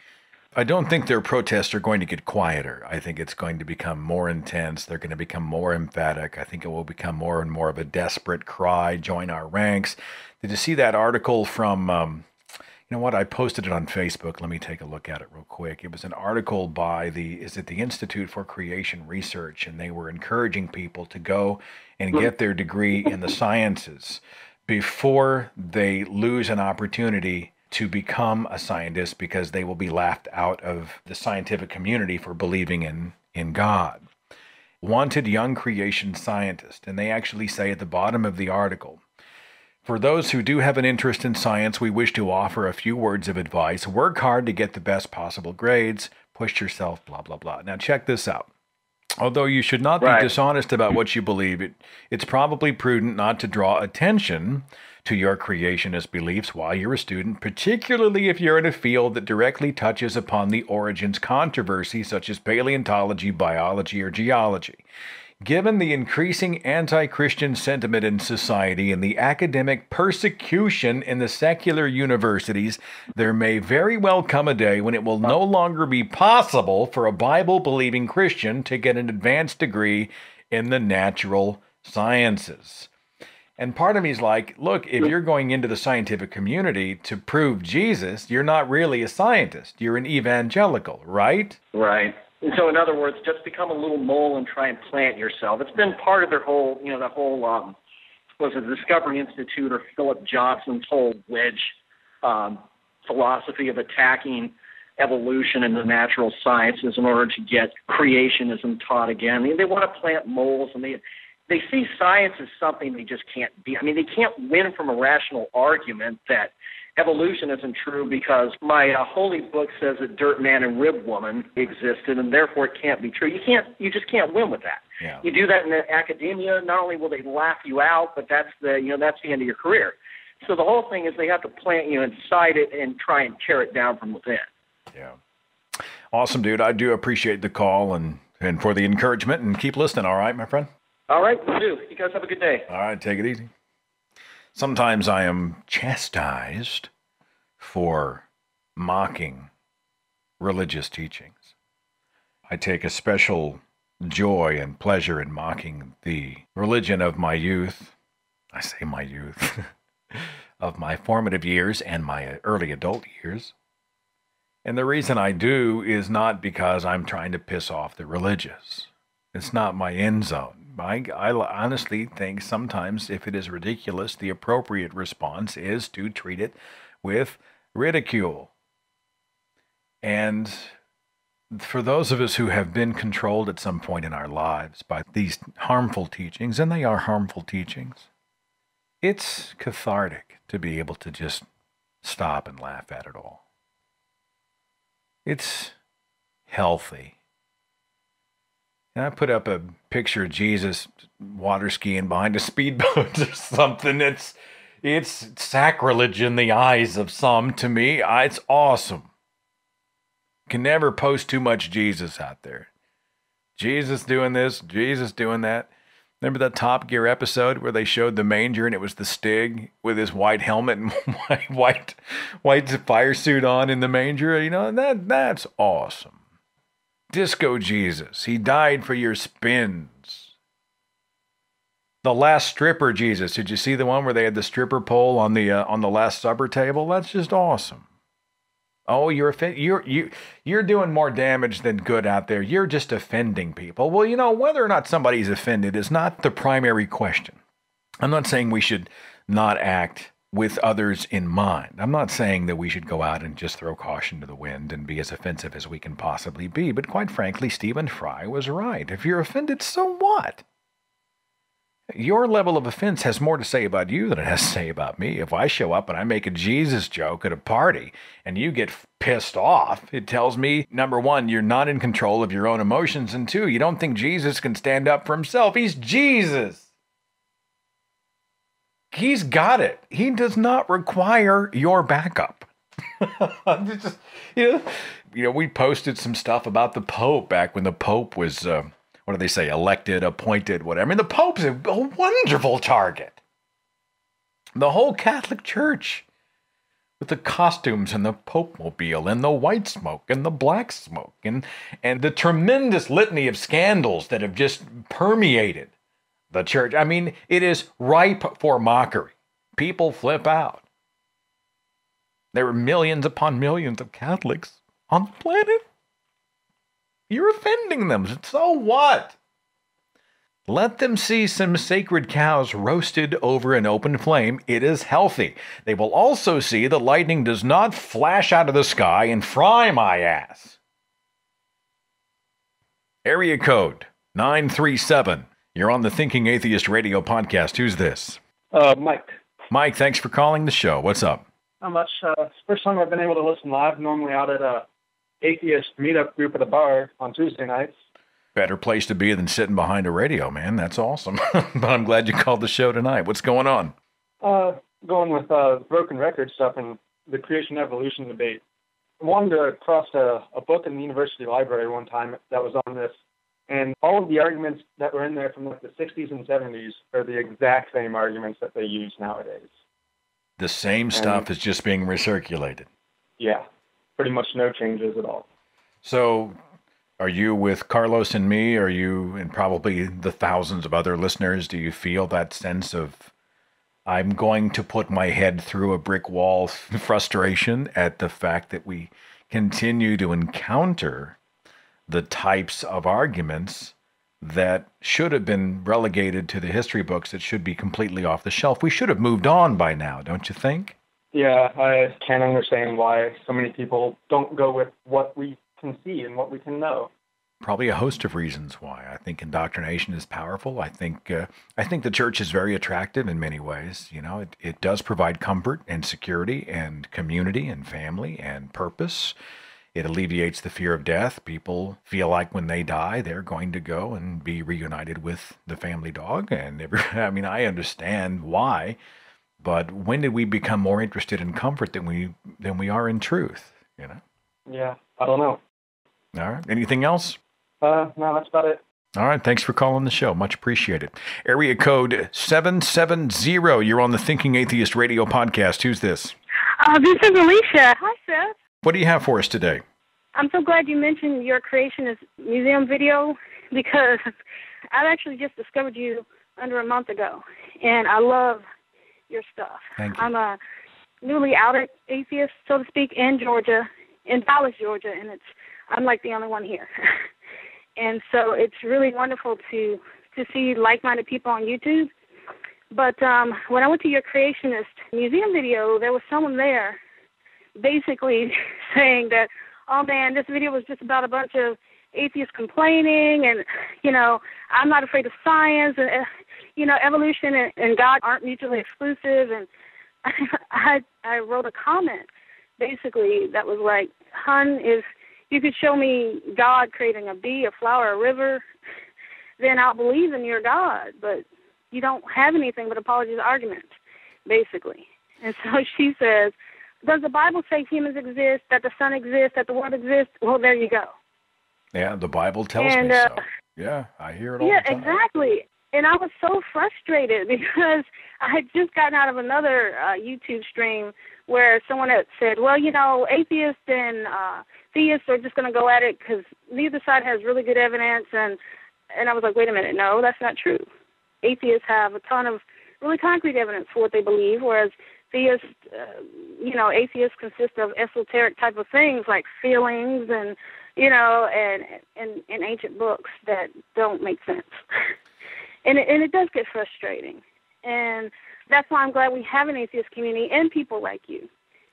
I don't think their protests are going to get quieter. I think it's going to become more intense. They're going to become more emphatic. I think it will become more and more of a desperate cry join our ranks. Did you see that article from, um, you know what? I posted it on Facebook. Let me take a look at it real quick. It was an article by the, is it the Institute for Creation Research? And they were encouraging people to go and get their degree in the sciences before they lose an opportunity to become a scientist because they will be laughed out of the scientific community for believing in, in God. Wanted young creation scientist, and they actually say at the bottom of the article For those who do have an interest in science, we wish to offer a few words of advice. Work hard to get the best possible grades, push yourself, blah, blah, blah. Now, check this out. Although you should not be dishonest about what you believe, it, it's probably prudent not to draw attention to your creationist beliefs while you're a student, particularly if you're in a field that directly touches upon the origins controversy, such as paleontology, biology, or geology. Given the increasing anti Christian sentiment in society and the academic persecution in the secular universities, there may very well come a day when it will no longer be possible for a Bible believing Christian to get an advanced degree in the natural sciences. And part of me is like, look, if you're going into the scientific community to prove Jesus, you're not really a scientist. You're an evangelical, right? Right. And so, in other words, just become a little mole and try and plant yourself. It's been part of their whole, you know, the whole, um, was it the Discovery Institute or Philip Johnson's whole wedge um, philosophy of attacking evolution and the natural sciences in order to get creationism taught again. I mean, they want to plant moles and they they see science as something they just can't be. I mean, they can't win from a rational argument that evolution isn't true because my uh, holy book says that dirt man and rib woman existed and therefore it can't be true. You can't you just can't win with that. Yeah. You do that in academia, not only will they laugh you out, but that's the you know that's the end of your career. So the whole thing is they have to plant you inside it and try and tear it down from within. Yeah. Awesome, dude. I do appreciate the call and, and for the encouragement and keep listening, all right, my friend? All right, will do. You guys have a good day. All right, take it easy. Sometimes I am chastised for mocking religious teachings. I take a special joy and pleasure in mocking the religion of my youth. I say my youth, of my formative years and my early adult years. And the reason I do is not because I'm trying to piss off the religious. It's not my end zone. I, I honestly think sometimes if it is ridiculous, the appropriate response is to treat it with ridicule. And for those of us who have been controlled at some point in our lives by these harmful teachings, and they are harmful teachings, it's cathartic to be able to just stop and laugh at it all. It's healthy. And I put up a picture of Jesus water skiing behind a speedboat or something. It's it's sacrilege in the eyes of some. To me, it's awesome. Can never post too much Jesus out there. Jesus doing this, Jesus doing that. Remember that Top Gear episode where they showed the manger and it was the Stig with his white helmet and white white white fire suit on in the manger? You know, that that's awesome. Disco Jesus, he died for your spins. The last stripper Jesus, did you see the one where they had the stripper pole on the uh, on the last supper table? That's just awesome. Oh, you're offend- you're you you're doing more damage than good out there. You're just offending people. Well, you know whether or not somebody's offended is not the primary question. I'm not saying we should not act with others in mind. I'm not saying that we should go out and just throw caution to the wind and be as offensive as we can possibly be. But quite frankly, Stephen Fry was right. If you're offended, so what? Your level of offense has more to say about you than it has to say about me. If I show up and I make a Jesus joke at a party and you get pissed off, it tells me number one, you're not in control of your own emotions, and two, you don't think Jesus can stand up for himself. He's Jesus. He's got it. He does not require your backup. Just, you, know, you know, we posted some stuff about the Pope back when the Pope was. Uh, what do they say, elected, appointed, whatever. I mean, the Pope's a, a wonderful target. The whole Catholic Church with the costumes and the Pope mobile and the white smoke and the black smoke and, and the tremendous litany of scandals that have just permeated the church. I mean, it is ripe for mockery. People flip out. There are millions upon millions of Catholics on the planet. You're offending them. So what? Let them see some sacred cows roasted over an open flame. It is healthy. They will also see the lightning does not flash out of the sky and fry my ass. Area code 937. You're on the Thinking Atheist Radio podcast. Who's this? Uh, Mike. Mike, thanks for calling the show. What's up? Not much. Uh, first time I've been able to listen live. Normally out at a atheist meetup group at a bar on Tuesday nights. Better place to be than sitting behind a radio, man. That's awesome. but I'm glad you called the show tonight. What's going on? Uh, going with uh, broken record stuff and the creation evolution debate. I wanted to cross a, a book in the university library one time that was on this, and all of the arguments that were in there from like the 60s and 70s are the exact same arguments that they use nowadays. The same stuff is just being recirculated. Yeah, pretty much no changes at all. So, are you with Carlos and me? Are you, and probably the thousands of other listeners, do you feel that sense of, I'm going to put my head through a brick wall frustration at the fact that we continue to encounter the types of arguments that should have been relegated to the history books that should be completely off the shelf? We should have moved on by now, don't you think? Yeah, I can't understand why so many people don't go with what we can see and what we can know. Probably a host of reasons why. I think indoctrination is powerful. I think uh, I think the church is very attractive in many ways. You know, it, it does provide comfort and security and community and family and purpose. It alleviates the fear of death. People feel like when they die, they're going to go and be reunited with the family dog. And every, I mean, I understand why, but when did we become more interested in comfort than we than we are in truth? You know. Yeah, I don't know. All right. Anything else? Uh, no, that's about it. All right. Thanks for calling the show. Much appreciated. Area code 770. You're on the Thinking Atheist Radio podcast. Who's this? Uh, this is Alicia. Hi, Seth. What do you have for us today? I'm so glad you mentioned your creationist museum video because I've actually just discovered you under a month ago, and I love your stuff. Thank you. I'm a newly outed atheist, so to speak, in Georgia, in Dallas, Georgia, and it's I'm like the only one here. and so it's really wonderful to to see like-minded people on YouTube. But um, when I went to your creationist museum video, there was someone there basically saying that, oh man, this video was just about a bunch of atheists complaining, and you know, I'm not afraid of science, and uh, you know, evolution and, and God aren't mutually exclusive. And I I wrote a comment basically that was like, hun, if you could show me God creating a bee, a flower, a river, then I'll believe in your God. But you don't have anything but apologies arguments. basically. And so she says, Does the Bible say humans exist, that the sun exists, that the world exists? Well, there you go. Yeah, the Bible tells And, me uh, so. Yeah, I hear it all yeah, the time. exactly. And I was so frustrated because I had just gotten out of another uh, YouTube stream where someone had said, "Well, you know, atheists and uh, theists are just going to go at it because neither side has really good evidence." And and I was like, "Wait a minute, no, that's not true. Atheists have a ton of really concrete evidence for what they believe, whereas theists, uh, you know, atheists consist of esoteric type of things like feelings and you know, and and, and ancient books that don't make sense. and it, and it does get frustrating, and that's why I'm glad we have an atheist community and people like you.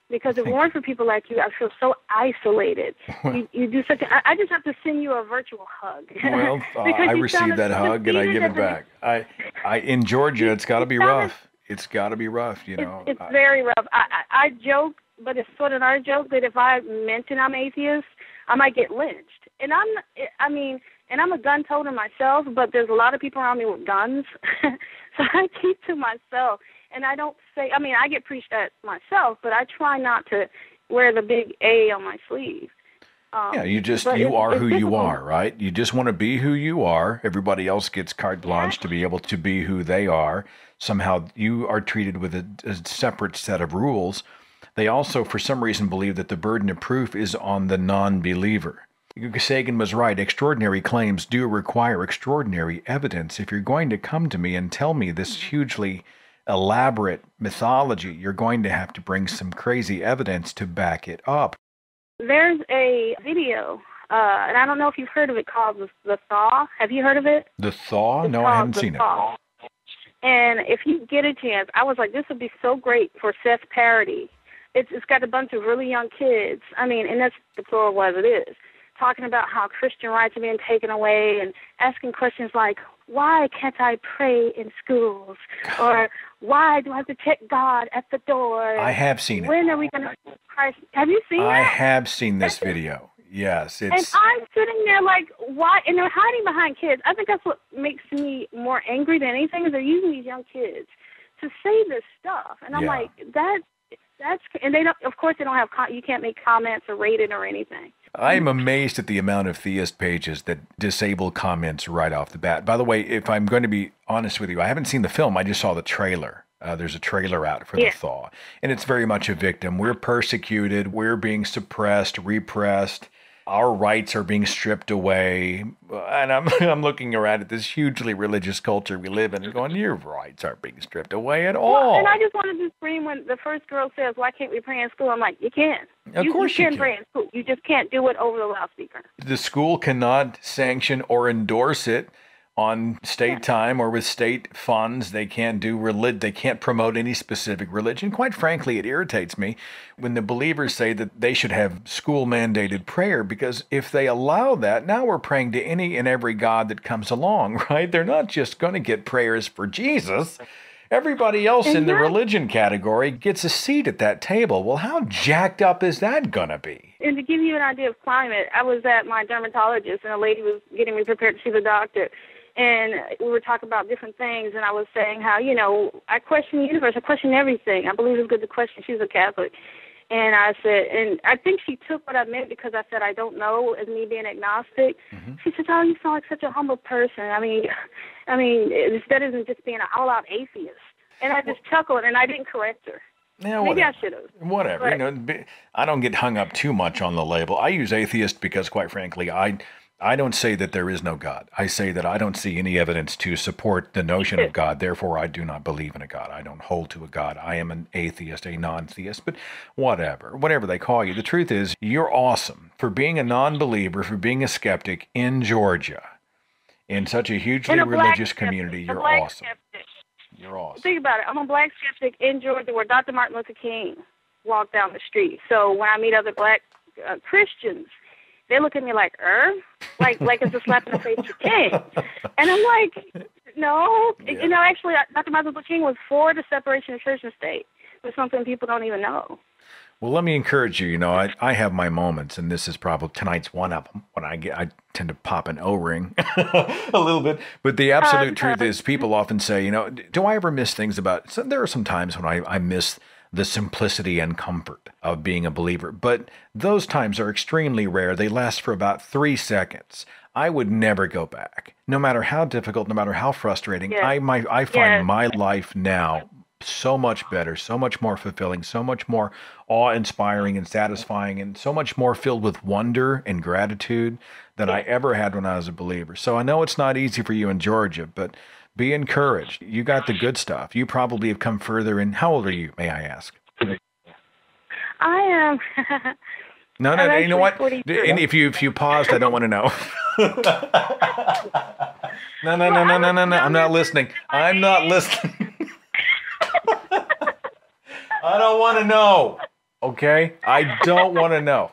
Because if it weren't for people like you, I feel so isolated. you, you do such. A, I, just have to send you a virtual hug. Well, uh, I receive that hug and I give it back. I, I in Georgia, it's got to be rough. It's got to be rough, you know. It's I- very rough. I, I I joke, but it's sort of our joke that if I mention I'm atheist, I might get lynched. And I'm, I mean, and I'm a gun toter myself, but there's a lot of people around me with guns, so I keep to myself. And I don't say. I mean, I get preached at myself, but I try not to wear the big A on my sleeve. Um, Yeah, you just you are who you are, right? You just want to be who you are. Everybody else gets carte blanche to be able to be who they are. Somehow you are treated with a, a separate set of rules. They also, for some reason, believe that the burden of proof is on the non-believer. Sagan was right. Extraordinary claims do require extraordinary evidence. If you're going to come to me and tell me this hugely elaborate mythology, you're going to have to bring some crazy evidence to back it up. There's a video, uh, and I don't know if you've heard of it called the, the Thaw. Have you heard of it? The thaw? It's No, I haven't The seen it. And if you get a chance, I was like, this would be so great for Seth Parody. It's it's got a bunch of really young kids. I mean, and that's deplorable as it is, talking about how Christian rights are being taken away and asking questions like, why can't I pray in schools? Or why do I have to check God at the door? I have seen it. When are we going to Christ? Have you seen I it? have seen this video. Yes, it's. And I'm sitting there like, why? And they're hiding behind kids. I think that's what makes me more angry than anything is they're using these young kids to say this stuff. And I'm Yeah. like, that, that's, and they don't. Of course, they don't have. You can't make comments or rate it or anything. I'm amazed at the amount of theist pages that disable comments right off the bat. By the way, if I'm going to be honest with you, I haven't seen the film. I just saw the trailer. Uh, there's a trailer out for Yeah. the thaw, and it's very much a victim. We're persecuted. We're being suppressed, repressed. Our rights are being stripped away, and I'm I'm looking around at this hugely religious culture we live in, and going, your rights aren't being stripped away at all. Well, and I just wanted to scream when the first girl says, "Why can't we pray in school?" I'm like, "You can. Of you, course you you can can. pray in school. You just can't do it over the loudspeaker." the school cannot sanction or endorse it on state time or with state funds. They can't do relig- They can't promote any specific religion. Quite frankly, it irritates me when the believers say that they should have school mandated prayer because if they allow that, now we're praying to any and every God that comes along, right? They're not just going to get prayers for Jesus. Everybody else in the religion category gets a seat at that table. Well, how jacked up is that going to be? And to give you an idea of climate, I was at my dermatologist, and a lady was getting me prepared to see the doctor. And we were talking about different things, and I was saying how, you know, I question the universe. I question everything. I believe it's good to question. She's a Catholic. And I said, and I think she took what I meant because I said I don't know as me being agnostic. Mm-hmm. She said, "Oh, you sound like such a humble person. I mean, I mean, that isn't just being an all-out atheist." And I just chuckled, and I didn't correct her. Yeah, Maybe I whatever. should have. Whatever. You know, I don't get hung up too much on the label. I use atheist because, quite frankly, I I don't say that there is no God. I say that I don't see any evidence to support the notion of God. Therefore, I do not believe in a God. I don't hold to a God. I am an atheist, a non-theist. But whatever, whatever they call you, the truth is, you're awesome for being a non-believer, for being a skeptic in Georgia, in such a hugely a religious community. You're awesome. skeptic. You're awesome. Think about it. I'm a black skeptic in Georgia where Dr. Martin Luther King walked down the street. So when I meet other black uh, Christians, they look at me like, er? Like, like it's a slap in the face to King. And I'm like, no. You know, actually, uh, Dr. Martin Luther King was for the separation of church and state. It's something people don't even know. Well, let me encourage you. You know, I, I have my moments, and this is probably tonight's one of them. When I get, I tend to pop an O ring a little bit. But the absolute um, truth uh, is, people often say, you know, do I ever miss things about? So there are some times when I, I miss the simplicity and comfort of being a believer, but those times are extremely rare. They last for about three seconds. I would never go back, no matter how difficult, no matter how frustrating. Yes. I my I find Yes. my life now so much better, so much more fulfilling, so much more awe-inspiring and satisfying, and so much more filled with wonder and gratitude than I ever had when I was a believer. So I know it's not easy for you in Georgia, but be encouraged. You got the good stuff. You probably have come further in. How old are you, may I ask? I am. No, no, no. You know what? 42. And if you if you paused, I don't want to know. no, no, no, no, no, no, no. I'm not listening. I'm not listening. I don't want to know. Okay, I don't want to know.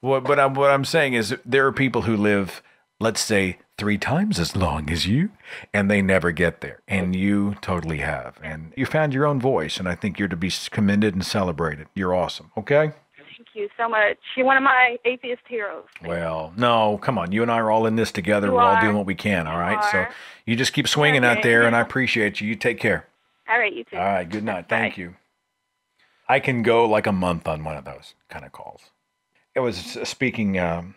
What, but I'm, what I'm saying is, there are people who live, let's say, three times as long as you, and they never get there, and you totally have, and you found your own voice, and I think you're to be commended and celebrated. You're awesome. Okay. Thank you so much. You're one of my atheist heroes. Well, no, come on. You and I are all in this together. You We're all doing what we can. All right. So you just keep swinging out there, and I appreciate you. You take care. All right, you too. All right. Good night. Thank you. I can go like a month on one of those kind of calls. It was uh, speaking um,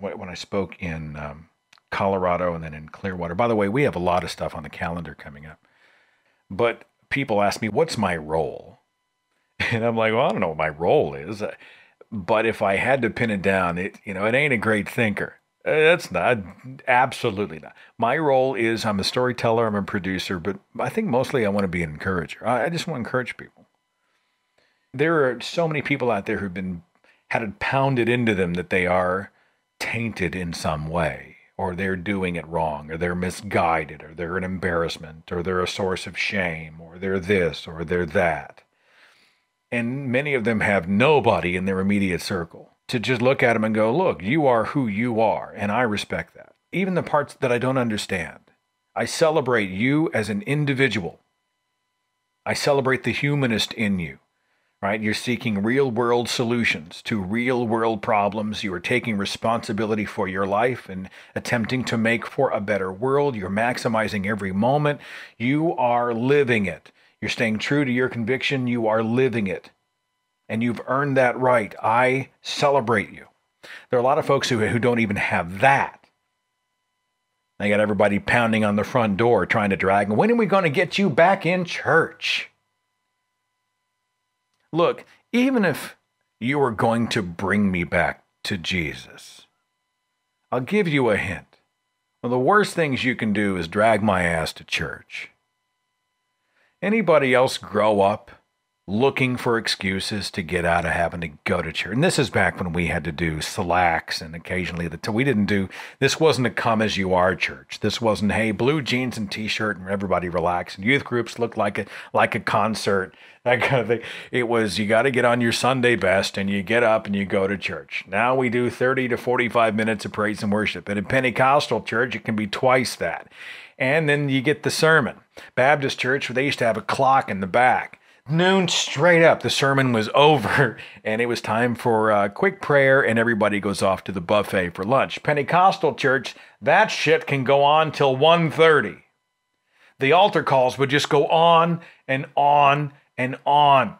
when I spoke in um, Colorado and then in Clearwater. By the way, we have a lot of stuff on the calendar coming up. But people ask me, what's my role? And I'm like, well, I don't know what my role is. Uh, But if I had to pin it down, it you know, it ain't a great thinker. Uh, That's not absolutely not. My role is I'm a storyteller, I'm a producer, but I think mostly I want to be an encourager. I, I just want to encourage people. There are so many people out there who've been had it pounded into them that they are tainted in some way, or they're doing it wrong, or they're misguided, or they're an embarrassment, or they're a source of shame, or they're this, or they're that. And many of them have nobody in their immediate circle to just look at them and go, look, you are who you are. And I respect that. Even the parts that I don't understand. I celebrate you as an individual. I celebrate the humanist in you, right? You're seeking real world solutions to real world problems. You are taking responsibility for your life and attempting to make for a better world. You're maximizing every moment. You are living it. You're staying true to your conviction. You are living it. And you've earned that right. I celebrate you. There are a lot of folks who, who don't even have that. They got everybody pounding on the front door trying to drag. When are we going to get you back in church? Look, even if you are going to bring me back to Jesus, I'll give you a hint. One of the worst things you can do is drag my ass to church. Anybody else grow up looking for excuses to get out of having to go to church? And this is back when we had to do slacks and occasionally the we didn't do this wasn't a come as you are church. This wasn't hey blue jeans and t-shirt and everybody relax. And youth groups looked like a like a concert that kind of thing. It was you got to get on your Sunday best and you get up and you go to church. Now we do 30 to 45 minutes of praise and worship. And in Pentecostal church, it can be twice that. And then you get the sermon. Baptist church, they used to have a clock in the back. Noon straight up, the sermon was over, and it was time for a quick prayer, and everybody goes off to the buffet for lunch. Pentecostal church, that shit can go on till 1.30. The altar calls would just go on and on and on.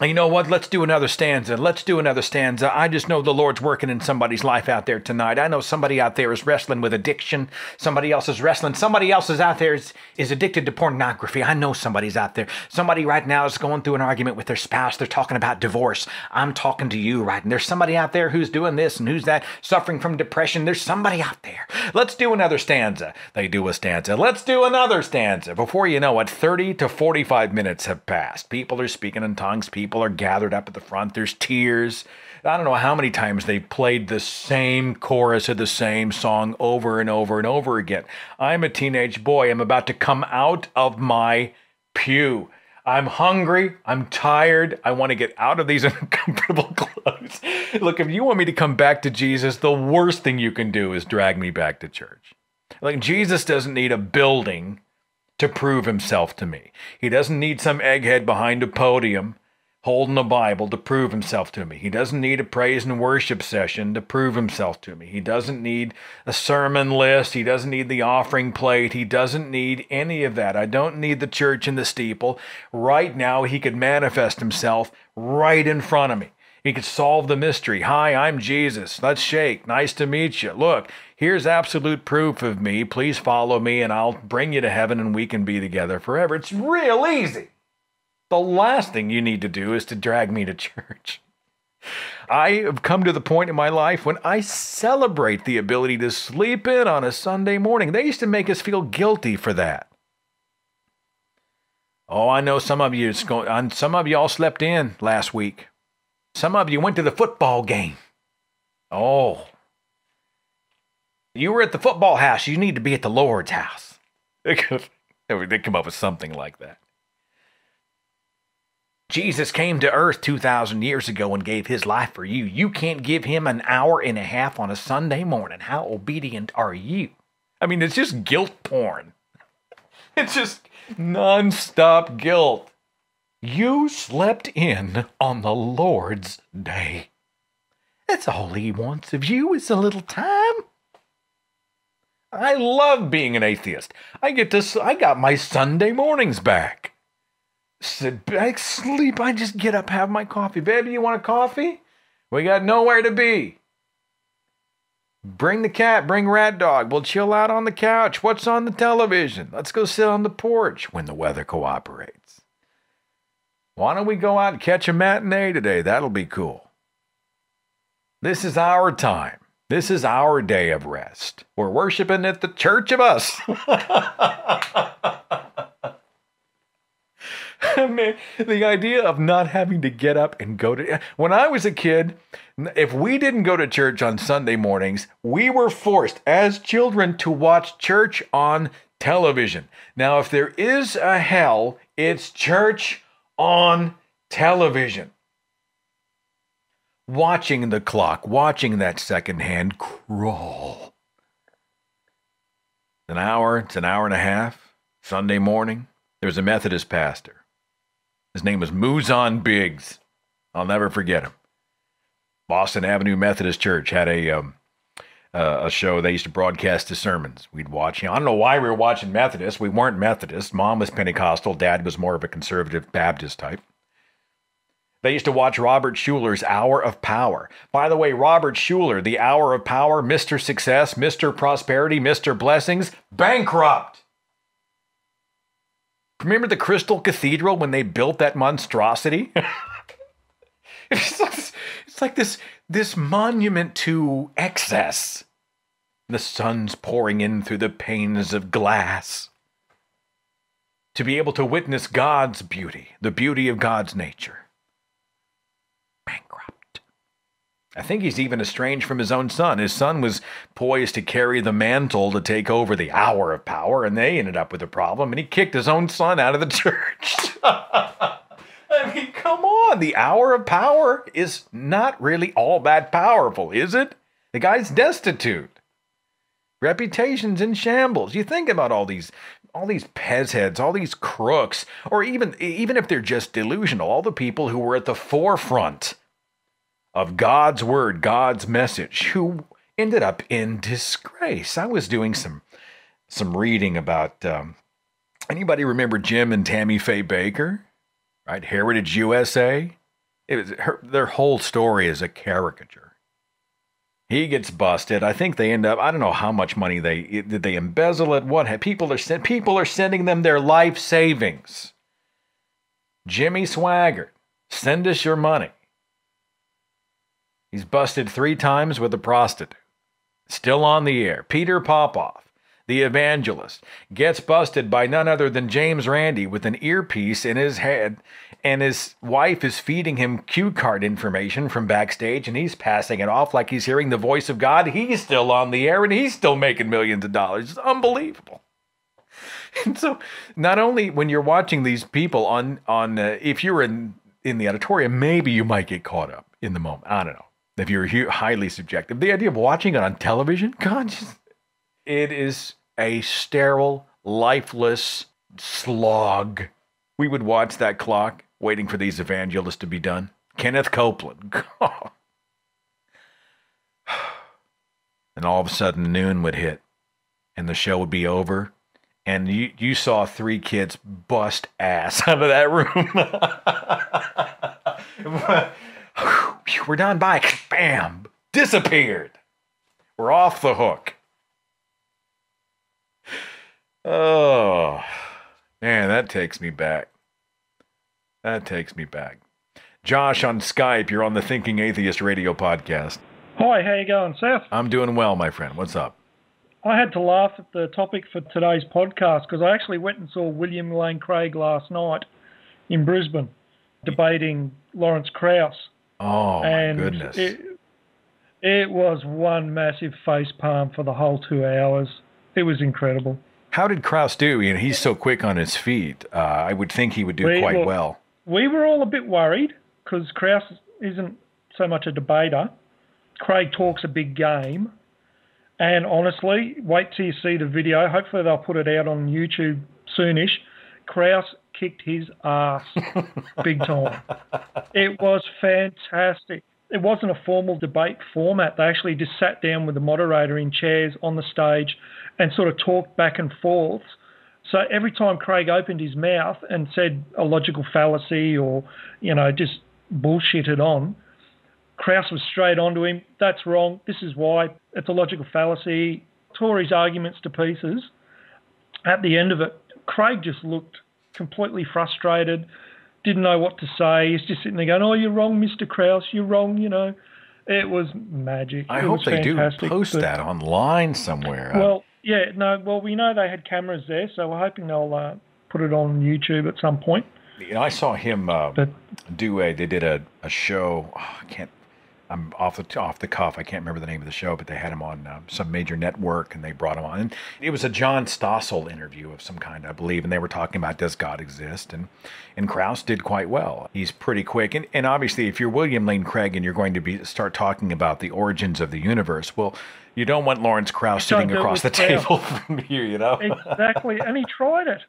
You know what? Let's do another stanza. Let's do another stanza. I just know the Lord's working in somebody's life out there tonight. I know somebody out there is wrestling with addiction. Somebody else is wrestling. Somebody else is out there is, is addicted to pornography. I know somebody's out there. Somebody right now is going through an argument with their spouse. They're talking about divorce. I'm talking to you right. And there's somebody out there who's doing this and who's that, suffering from depression. There's somebody out there. Let's do another stanza. They do a stanza. Let's do another stanza. Before you know it, 30 to 45 minutes have passed. People are speaking in tongues. People are gathered up at the front. There's tears. I don't know how many times they played the same chorus of the same song over and over and over again. I'm a teenage boy. I'm about to come out of my pew. I'm hungry. I'm tired. I want to get out of these uncomfortable clothes. Look, if you want me to come back to Jesus, the worst thing you can do is drag me back to church. Like, Jesus doesn't need a building to prove himself to me. He doesn't need some egghead behind a podium holding the Bible to prove himself to me. He doesn't need a praise and worship session to prove himself to me. He doesn't need a sermon list. He doesn't need the offering plate. He doesn't need any of that. I don't need the church and the steeple. Right now, he could manifest himself right in front of me. He could solve the mystery. Hi, I'm Jesus. Let's shake. Nice to meet you. Look, here's absolute proof of me. Please follow me and I'll bring you to heaven and we can be together forever. It's real easy. The last thing you need to do is to drag me to church. I have come to the point in my life when I celebrate the ability to sleep in on a Sunday morning. They used to make us feel guilty for that. Oh, I know some of you. Some of you all slept in last week. Some of you went to the football game. Oh. You were at the football house. You need to be at the Lord's house. They come up with something like that. Jesus came to earth 2,000 years ago and gave his life for you. You can't give him an hour and a half on a Sunday morning. How obedient are you? I mean, it's just guilt porn. It's just nonstop guilt. You slept in on the Lord's day. That's all he wants of you is a little time. I love being an atheist. I get to I got my Sunday mornings back. Sit back, sleep. I just get up, have my coffee. Baby, you want a coffee? We got nowhere to be. Bring the cat, bring rat dog. We'll chill out on the couch. What's on the television? Let's go sit on the porch when the weather cooperates. Why don't we go out and catch a matinee today? That'll be cool. This is our time. This is our day of rest. We're worshiping at the church of us. The idea of not having to get up and go to. When I was a kid, if we didn't go to church on Sunday mornings, we were forced as children to watch church on television. Now, if there is a hell, it's church on television. Watching the clock, watching that second hand crawl. An hour, it's an hour and a half. Sunday morning, there was a Methodist pastor. His name was Muzon Biggs. I'll never forget him. Boston Avenue Methodist Church had a um, uh, a show they used to broadcast his sermons. We'd watch. You know, I don't know why we were watching Methodist. We weren't Methodist. Mom was Pentecostal. Dad was more of a conservative Baptist type. They used to watch Robert Schuller's Hour of Power. By the way, Robert Schuller, the Hour of Power, Mr. Success, Mr. Prosperity, Mr. Blessings, bankrupt. Remember the Crystal Cathedral when they built that monstrosity? it's, like, it's like this this monument to excess. The sun's pouring in through the panes of glass. To be able to witness God's beauty, the beauty of God's nature. Bankrupt. I think he's even estranged from his own son. His son was poised to carry the mantle to take over the hour of power, and they ended up with a problem, and he kicked his own son out of the church. I mean, come on. The hour of power is not really all that powerful, is it? The guy's destitute. Reputation's in shambles. You think about all these all these pez heads, all these crooks, or even even if they're just delusional, all the people who were at the forefront of God's word, God's message, who ended up in disgrace. I was doing some some reading about um, anybody remember Jim and Tammy Faye Bakker, right? Heritage USA. It was her, their whole story is a caricature. He gets busted. I think they end up. I don't know how much money they did. They embezzle it. What people are sent? People are sending them their life savings. Jimmy Swaggart, send us your money. He's busted three times with a prostitute. Still on the air. Peter Popoff the evangelist, gets busted by none other than James Randi with an earpiece in his head, and his wife is feeding him cue card information from backstage, and he's passing it off like he's hearing the voice of God. He's still on the air, and he's still making millions of dollars. It's unbelievable. And so, not only when you're watching these people on on, uh, if you're in in the auditorium, maybe you might get caught up in the moment. I don't know if you're highly subjective. The idea of watching it on television, God, just, it is a sterile, lifeless slog. We would watch that clock waiting for these evangelists to be done. Kenneth Copeland. God. and all of a sudden, noon would hit, and the show would be over, and you you saw three kids bust ass out of that room. We're done. by Bam. Disappeared. We're off the hook. Oh, man, that takes me back. That takes me back. Josh on Skype, you're on the Thinking Atheist radio podcast. Hi, how you going, Seth? I'm doing well, my friend. What's up? I had to laugh at the topic for today's podcast because I actually went and saw William Lane Craig last night in Brisbane debating Lawrence Krauss. Oh, my goodness. It, it was one massive face palm for the whole two hours. It was incredible. How did Krauss do? You know, he's so quick on his feet. Uh, I would think he would do We- quite look, well. We were all a bit worried because Krauss isn't so much a debater. Craig talks a big game. And honestly, wait till you see the video. Hopefully, they'll put it out on YouTube soonish. Krauss kicked his ass big time. It was fantastic. It wasn't a formal debate format. They actually just sat down with the moderator in chairs on the stage and sort of talked back and forth. So every time Craig opened his mouth and said a logical fallacy or, you know, just bullshitted on, Krauss was straight onto him. That's wrong. This is why. It's a logical fallacy. Tore his arguments to pieces. At the end of it, Craig just looked completely frustrated, didn't know what to say. He's just sitting there going, Oh, you're wrong, Mr. Krauss. You're wrong, you know. It was magic. I It hope they do post but- that online somewhere. Well, yeah, no, well, we know they had cameras there, so we're hoping they'll uh, put it on YouTube at some point. You know, I saw him uh, do a. They did a, a show. oh, I can't. I'm off the off the cuff. I can't remember the name of the show, but they had him on um, some major network, and they brought him on. And it was a John Stossel interview of some kind, I believe, and they were talking about does God exist? And and Krauss did quite well. He's pretty quick, and and obviously, if you're William Lane Craig and you're going to be start talking about the origins of the universe, well, you don't want Lawrence Krauss sitting across the table from you, you know. exactly, and he tried it.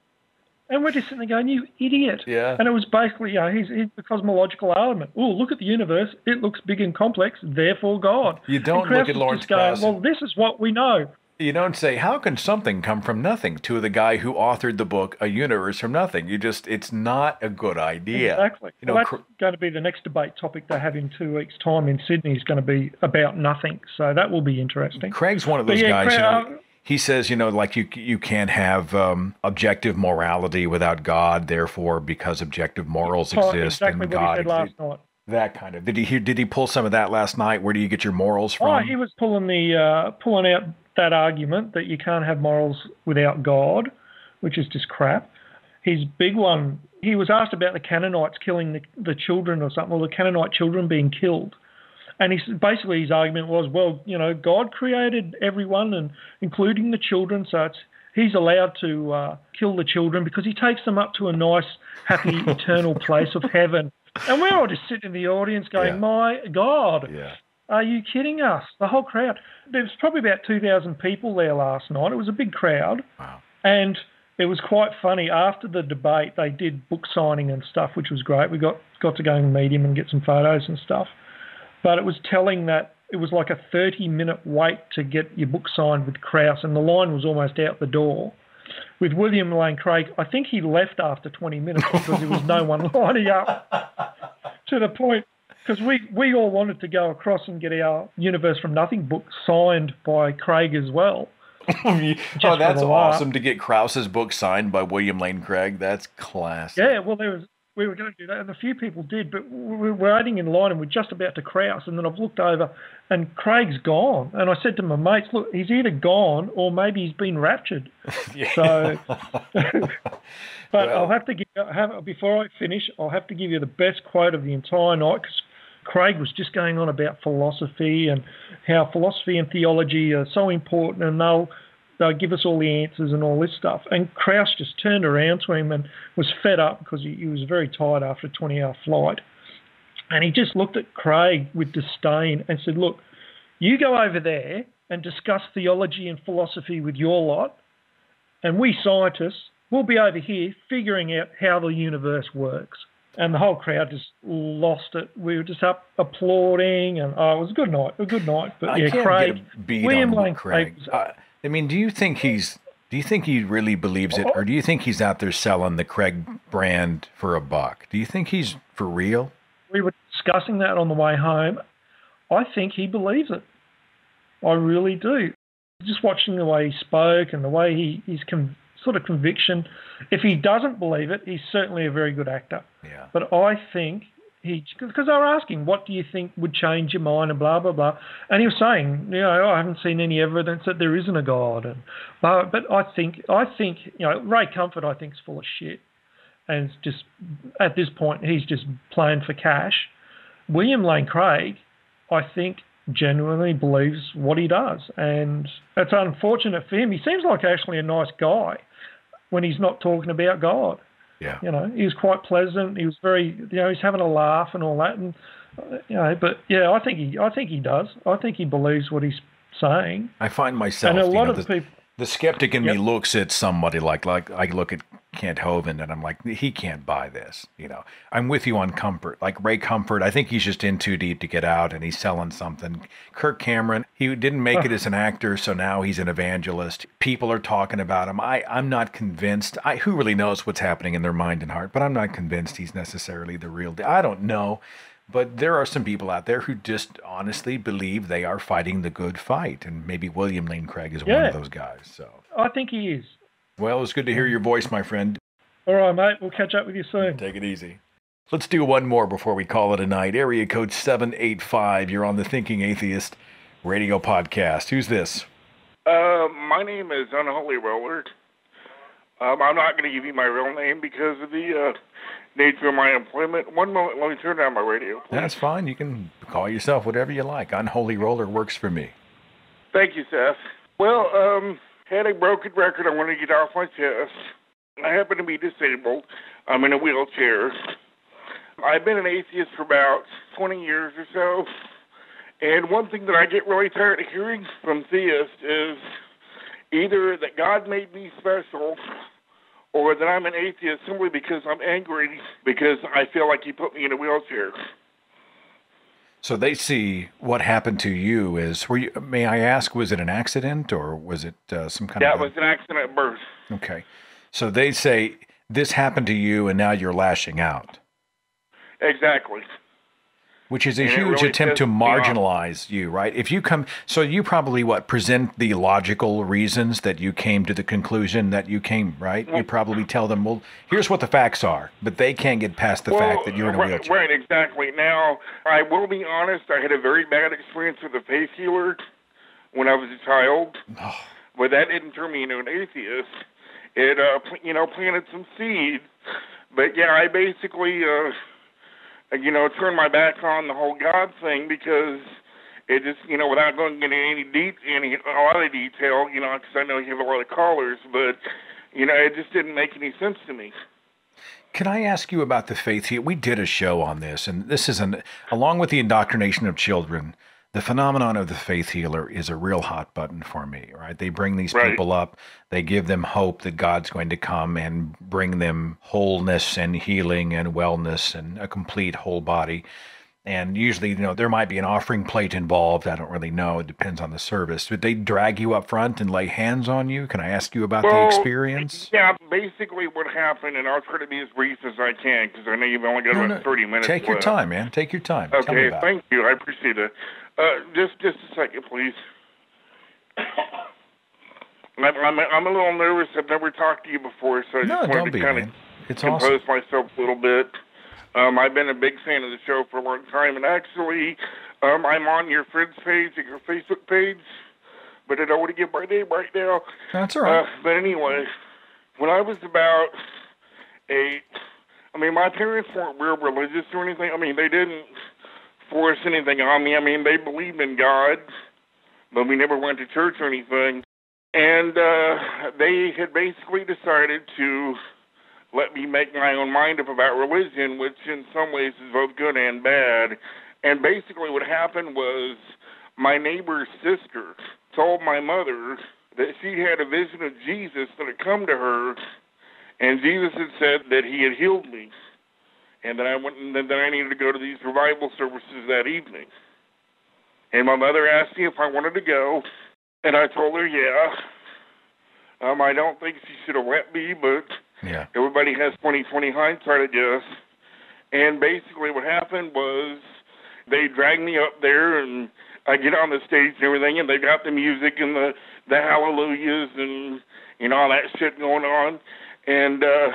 And we're just sitting there going, "You idiot!" Yeah. And it was basically, you know, he's, he's the cosmological element. Oh, look at the universe; it looks big and complex, therefore God. You don't look at Lawrence Krauss. Well, this is what we know. You don't say, how can something come from nothing to the guy who authored the book, A Universe from Nothing? You just, it's not a good idea. Exactly. You know, well, that's going to be the next debate topic they have in two weeks' time in Sydney. Is going to be about nothing, so that will be interesting. Craig's one of those yeah, guys, you Craig- know, uh, he says, you know, like you you can't have um, objective morality without God. Therefore, because objective morals Oh, exist exactly and God he said last exists. night. That kind of. Did he hear? Did he pull some of that last night? Where do you get your morals from? Oh, he was pulling the uh, pulling out that argument that you can't have morals without God, which is just crap. His big one. He was asked about the Canaanites killing the, the children or something, or the Canaanite children being killed. And he's, basically his argument was, well, you know, God created everyone, and including the children, so it's, he's allowed to uh, kill the children because he takes them up to a nice, happy, eternal place of heaven. And we're all just sitting in the audience going, my God. Yeah. Are you kidding us? The whole crowd. There was probably about 2,000 people there last night. It was a big crowd. Wow. And it was quite funny. After the debate, they did book signing and stuff, which was great. We got, got to go and meet him and get some photos and stuff. But it was telling that it was like a 30 minute wait to get your book signed with Krauss, and the line was almost out the door. With William Lane Craig, I think he left after 20 minutes because there was no one lining up to the point because we, we all wanted to go across and get our Universe from Nothing book signed by Craig as well. oh, that's awesome to get Krauss's book signed by William Lane Craig. That's class. Yeah, well, there was we were going to do that, and a few people did, but we were waiting in line, and we're just about to Krauss, and then I've looked over, and Craig's gone, and I said to my mates, "Look, he's either gone or maybe he's been raptured." So, but I'll have to give have before I finish, I'll have to give you the best quote of the entire night because Craig was just going on about philosophy and how philosophy and theology are so important, and they'll they'll give us all the answers and all this stuff. And Krauss just turned around to him and was fed up because he, he was very tired after a 20 hour flight. And he just looked at Craig with disdain and said, Look, you go over there and discuss theology and philosophy with your lot, and we scientists will be over here figuring out how the universe works. and the whole crowd just lost it. We were just up applauding, and oh, it was a good night, a good night. But I yeah, Craig, get a beat William Lane Craig. was- Uh, I mean, do you think he's? Do you think he really believes it, or do you think he's out there selling the Craig brand for a buck? Do you think he's for real? we were discussing that on the way home. I think he believes it. I really do. Just watching the way he spoke and the way he his con, sort of conviction. If he doesn't believe it, he's certainly a very good actor. Yeah. But I think because they were asking, what do you think would change your mind and blah blah blah, and he was saying, you know, I haven't seen any evidence that there isn't a God, and but but I think I think you know Ray Comfort I think is full of shit, and it's just at this point he's just playing for cash. William Lane Craig, I think genuinely believes what he does, and it's unfortunate for him. He seems like actually a nice guy when he's not talking about God. Yeah. You know, he was quite pleasant. He was very, you know, he's having a laugh and all that, and you know, but yeah, I think he, I think he does. I think he believes what he's saying. I find myself, and a you lot know, of the, people. The skeptic in me looks at somebody like like I look at Kent Hovind and I'm like, he can't buy this. You know, I'm with you on Comfort. Like Ray Comfort, I think he's just in too deep to get out, and he's selling something. Kirk Cameron, he didn't make it as an actor, so now he's an evangelist. People are talking about him. I I'm not convinced. I who really knows what's happening in their mind and heart, but I'm not convinced he's necessarily the real. deal. I don't know. But there are some people out there who just honestly believe they are fighting the good fight, and maybe William Lane Craig is one of those guys. So, I think he is. well, it's good to hear your voice, my friend. All right, mate. We'll catch up with you soon. Take it easy. Let's do one more before we call it a night. Area code 785. You're on the Thinking Atheist radio podcast. Who's this? Uh, my name is Unholy Roller. Um, I'm not going to give you my real name because of the uh, nature of my employment. One moment, let me turn down my radio. That's fine. You can call yourself whatever you like. Unholy Roller works for me. Thank you, Seth. Well, um, had a broken record I want to get off my chest. I happen to be disabled. I'm in a wheelchair. I've been an atheist for about 20 years or so. And one thing that I get really tired of hearing from theists is either that God made me special or that I'm an atheist simply because I'm angry because I feel like he put me in a wheelchair. So they see what happened to you is. Were you? May I ask? Was it an accident or was it uh, some kind That of? a- was an accident at birth. Okay. So they say this happened to you and now you're lashing out, Exactly. Which is a And huge really attempt to pisses me off. marginalize you, right? If you come, so you probably what present the logical reasons that you came to the conclusion that you came, right? You probably tell them, well, here's what the facts are, but they can't get past the fact that you're in a right, wheelchair. Right, exactly. Now, I will be honest, I had a very bad experience with a faith healer when I was a child, but that didn't turn me into an atheist. It, uh, you know, planted some seeds. But yeah, I basically, uh, you know, turned my back on the whole God thing because it just, you know, without going into any de- any a lot of detail, you know, because I know you have a lot of callers, but you know, it just didn't make any sense to me. Can I ask you about the faith here? We did a show on this, and this is an along with the indoctrination of children. The phenomenon of the faith healer is a real hot button for me, right? They bring these Right. people up, they give them hope that God's going to come and bring them wholeness and healing and wellness and a complete whole body. And usually, you know, there might be an offering plate involved. I don't really know. It depends on the service. But they drag you up front and lay hands on you. Can I ask you about the experience? Yeah, basically what happened, and I'll try to be as brief as I can because I know you've only got No, about no, 30 minutes Take your time, man. Take your time. Tell me Okay, thank you. I appreciate it. Uh, just just a second, please. I'm, I'm, I'm a little nervous. I've never talked to you before, so I No, just don't wanted be, to kind of It's compose awesome. myself a little bit. Um, I've been a big fan of the show for a long time, and actually, um, I'm on your friends page and your Facebook page, but I don't want to give my name right now. That's all right. Uh, but anyway, when I was about eight, I mean, my parents weren't real religious or anything. I mean, they didn't force anything on me. I mean, they believed in God, but we never went to church or anything. And uh, they had basically decided to let me make my own mind up about religion, which in some ways is both good and bad. And basically, what happened was my neighbor's sister told my mother that she had a vision of Jesus that had come to her, and Jesus had said that he had healed me. And then I went, and then I needed to go to these revival services that evening. And my mother asked me if I wanted to go, and I told her, yeah. Um, I don't think she should have let me, but Yeah. everybody has 20/20 hindsight, I guess. And basically, what happened was they dragged me up there, and I get on the stage and everything, and they got the music and the the hallelujahs and and all that shit going on, and uh,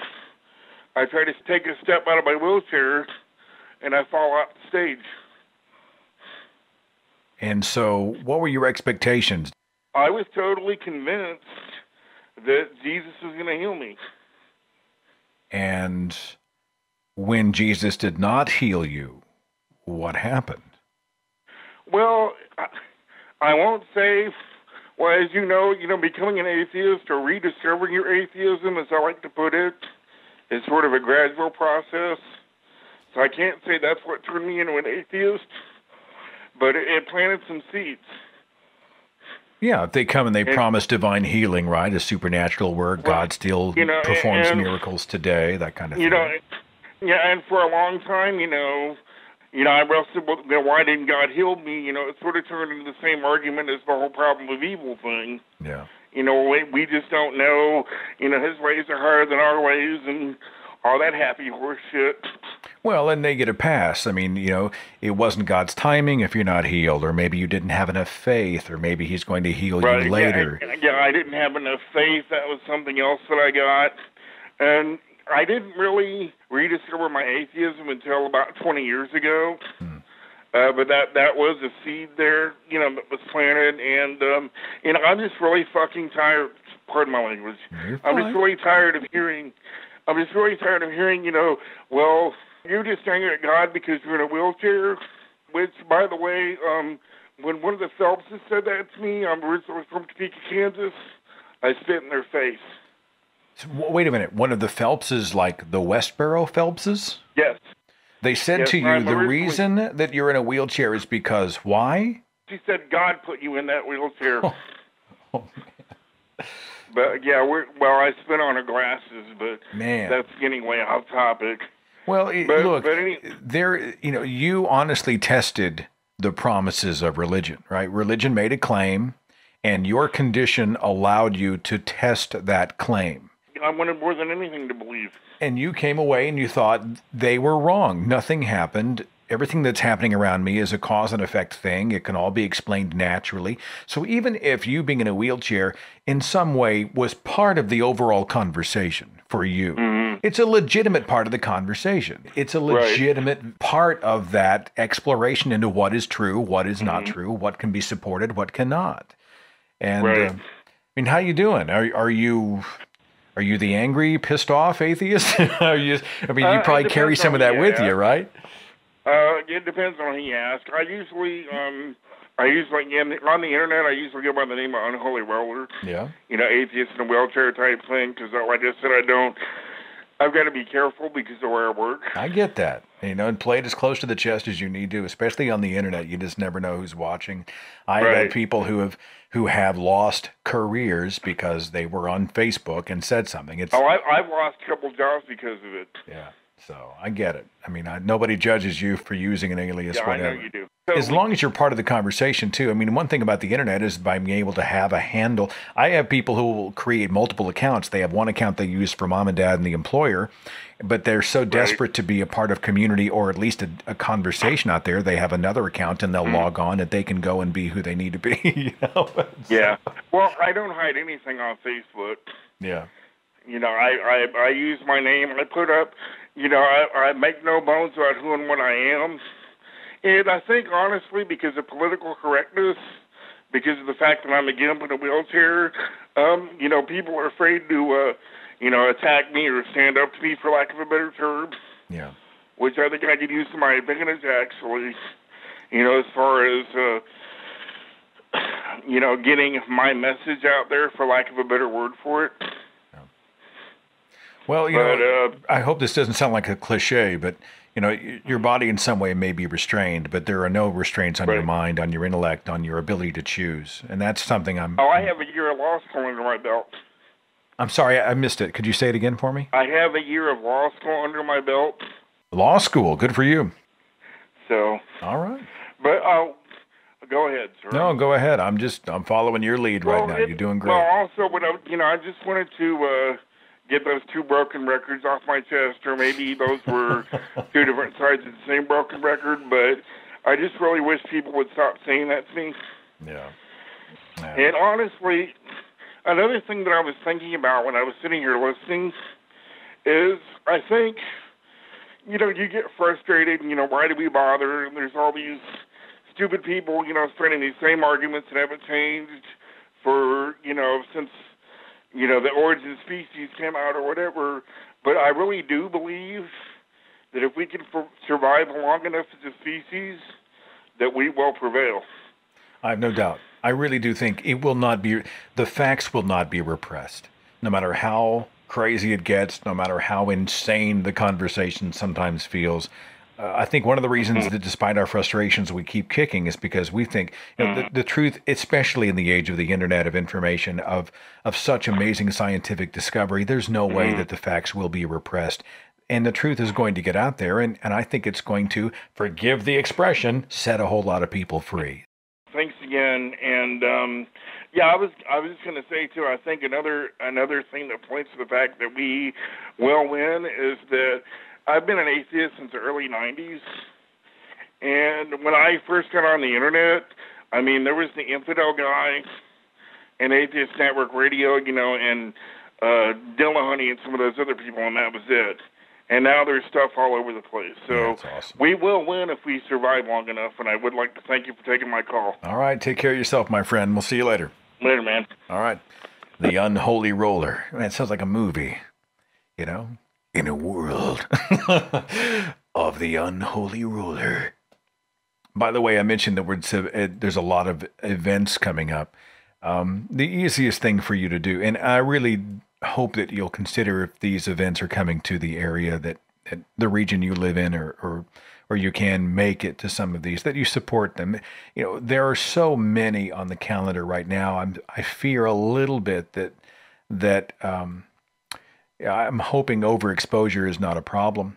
I try to take a step out of my wheelchair, and I fall off the stage. And so, what were your expectations? I was totally convinced that Jesus was going to heal me. And when Jesus did not heal you, what happened? Well, I, won't say. Well, as you know, you know, becoming an atheist or rediscovering your atheism, as I like to put it, is sort of a gradual process. So I can't say that's what turned me into an atheist, but it, it planted some seeds. Yeah, if they come and they And- promise divine healing, right? A supernatural work. God still You know, performs and- miracles today, that kind of You thing. know, yeah, and for a long time, you know, you know, I wrestled with you know, why didn't God heal me? You know, it sort of turned into the same argument as the whole problem of evil thing. Yeah. You know, we, we just don't know. You know, His ways are higher than our ways, and all that happy horse shit. Well, and they get a pass. I mean, you know, it wasn't God's timing if you're not healed, or maybe you didn't have enough faith, or maybe He's going to heal Right? you later. Yeah, yeah, I didn't have enough faith. That was something else that I got, and I didn't really rediscover my atheism until about 20 years ago. Hmm. Uh, but that that was a seed there, you know, that was planted, and um, you know, I'm just really fucking tired. Pardon my language. I'm just really tired of hearing. I'm just really tired of hearing, you know, well, you're just angry at God because you're in a wheelchair. Which, by the way, um, when one of the Phelpses said that to me, I'm originally from Topeka, Kansas. I spit in their face. So, wait a minute. One of the Phelpses, like the Westboro Phelpses? Yes. They said Yes, to you the reason that you're in a wheelchair is because why? She said God put you in that wheelchair. Oh. Oh, but yeah, we're well. I spit on her glasses, but Man. that's getting way off topic. Well, it, But- look, but any- there. You know, you honestly tested the promises of religion, right? Religion made a claim, and your condition allowed you to test that claim. I wanted more than anything to believe. And you came away and you thought they were wrong. Nothing happened. Everything that's happening around me is a cause and effect thing. It can all be explained naturally. So even if you being in a wheelchair in some way was part of the overall conversation for you, it's a legitimate part of the conversation. It's a Right. legitimate part of that exploration into what is true, what is not true, what can be supported, what cannot. And Right. uh, I mean, how you doing? Are are you are you the angry, pissed off atheist? are you? I mean, Uh, you it probably carry some of that with you you, right? Uh, it depends on who you ask. I usually, um, I usually on the internet. I usually go by the name of Unholy Roller. Yeah. You know, atheist in a wheelchair type thing. Because, like I just said, I don't. I've got to be careful because of where I work. I get that. You know, and play it as close to the chest as you need to, especially on the internet. You just never know who's watching. I've Right. had people who have who have lost careers because they were on Facebook and said something. It's Oh, I, I've lost a couple jobs because of it. yeah. So I get it. I mean, I, nobody judges you for using an alias. Yeah, I whatever. know you do. as long as you're part of the conversation too. I mean, one thing about the internet is by being able to have a handle. I have people who will create multiple accounts. They have one account they use for mom and dad and the employer, but they're so desperate to be a part of community or at least a, a conversation out there. They have another account and they'll mm-hmm. log on and they can go and be who they need to be. you know? Yeah. Well, I don't hide anything on Facebook. Yeah. You know, I, I I use my name. I put up, you know, I, I make no bones about who and what I am. And I think honestly, because of political correctness, because of the fact that I'm a gimp in a wheelchair, um, you know, people are afraid to, uh, you know, attack me or stand up to me, for lack of a better term. Yeah. Which I think I could use to my advantage, actually. You know, as far as, uh, you know, getting my message out there, for lack of a better word for it. Well, you But, know, uh, I hope this doesn't sound like a cliche, but you know, your body in some way may be restrained, but there are no restraints on your mind, on your intellect, on your ability to choose, and that's something I'm. Oh, I have a year of law school under my belt. I'm sorry, I missed it. Could you say it again for me? I have a year of law school under my belt. Law school. Good for you. So. All right. But uh, go ahead, sir. No, go ahead. I'm just I'm following your lead right now. it- You're doing great. Well, also, what I, you know, I just wanted to uh, get those two broken records off my chest, or maybe those were two different sides of the same broken record. But I just really wish people would stop saying that to me. Yeah. And honestly, another thing that I was thinking about when I was sitting here listening is I think, you know, you get frustrated, and, you know, why do we bother? And there's all these stupid people, you know, spreading these same arguments that haven't changed for, you know, since, you know, the origin species came out or whatever. But I really do believe that if we can survive long enough as a species, that we will prevail. I have no doubt. I really do think it will not be, the facts will not be repressed. No matter how crazy it gets, no matter how insane the conversation sometimes feels. Uh, I think one of the reasons that despite our frustrations we keep kicking is because we think you know, the, the truth, especially in the age of the internet of information, of, of such amazing scientific discovery, there's no way that the facts will be repressed. And the truth is going to get out there. And, and I think it's going to, forgive the expression, set a whole lot of people free. Thanks again. And um, yeah, I was I was just going to say too. I think another another thing that points to the fact that we will win is that I've been an atheist since the early '90s, and when I first got on the internet, I mean there was the infidel guy, and Atheist Network Radio, you know, and uh, Dillahunty and some of those other people, and that was it. And now there's stuff all over the place. So we will win if we survive long enough. And I would like to thank you for taking my call. All right, take care of yourself, my friend. We'll see you later. Later, man. All right. The Unholy Roller. Man, it sounds like a movie. You know? In a world of the Unholy ruler. By the way, I mentioned that uh, there's a lot of events coming up. Um, the easiest thing for you to do, and I really hope that you'll consider if these events are coming to the area that, that the region you live in or, or or you can make it to some of these that you support them you know there are so many on the calendar right now i'm i fear a little bit that that um i'm hoping overexposure is not a problem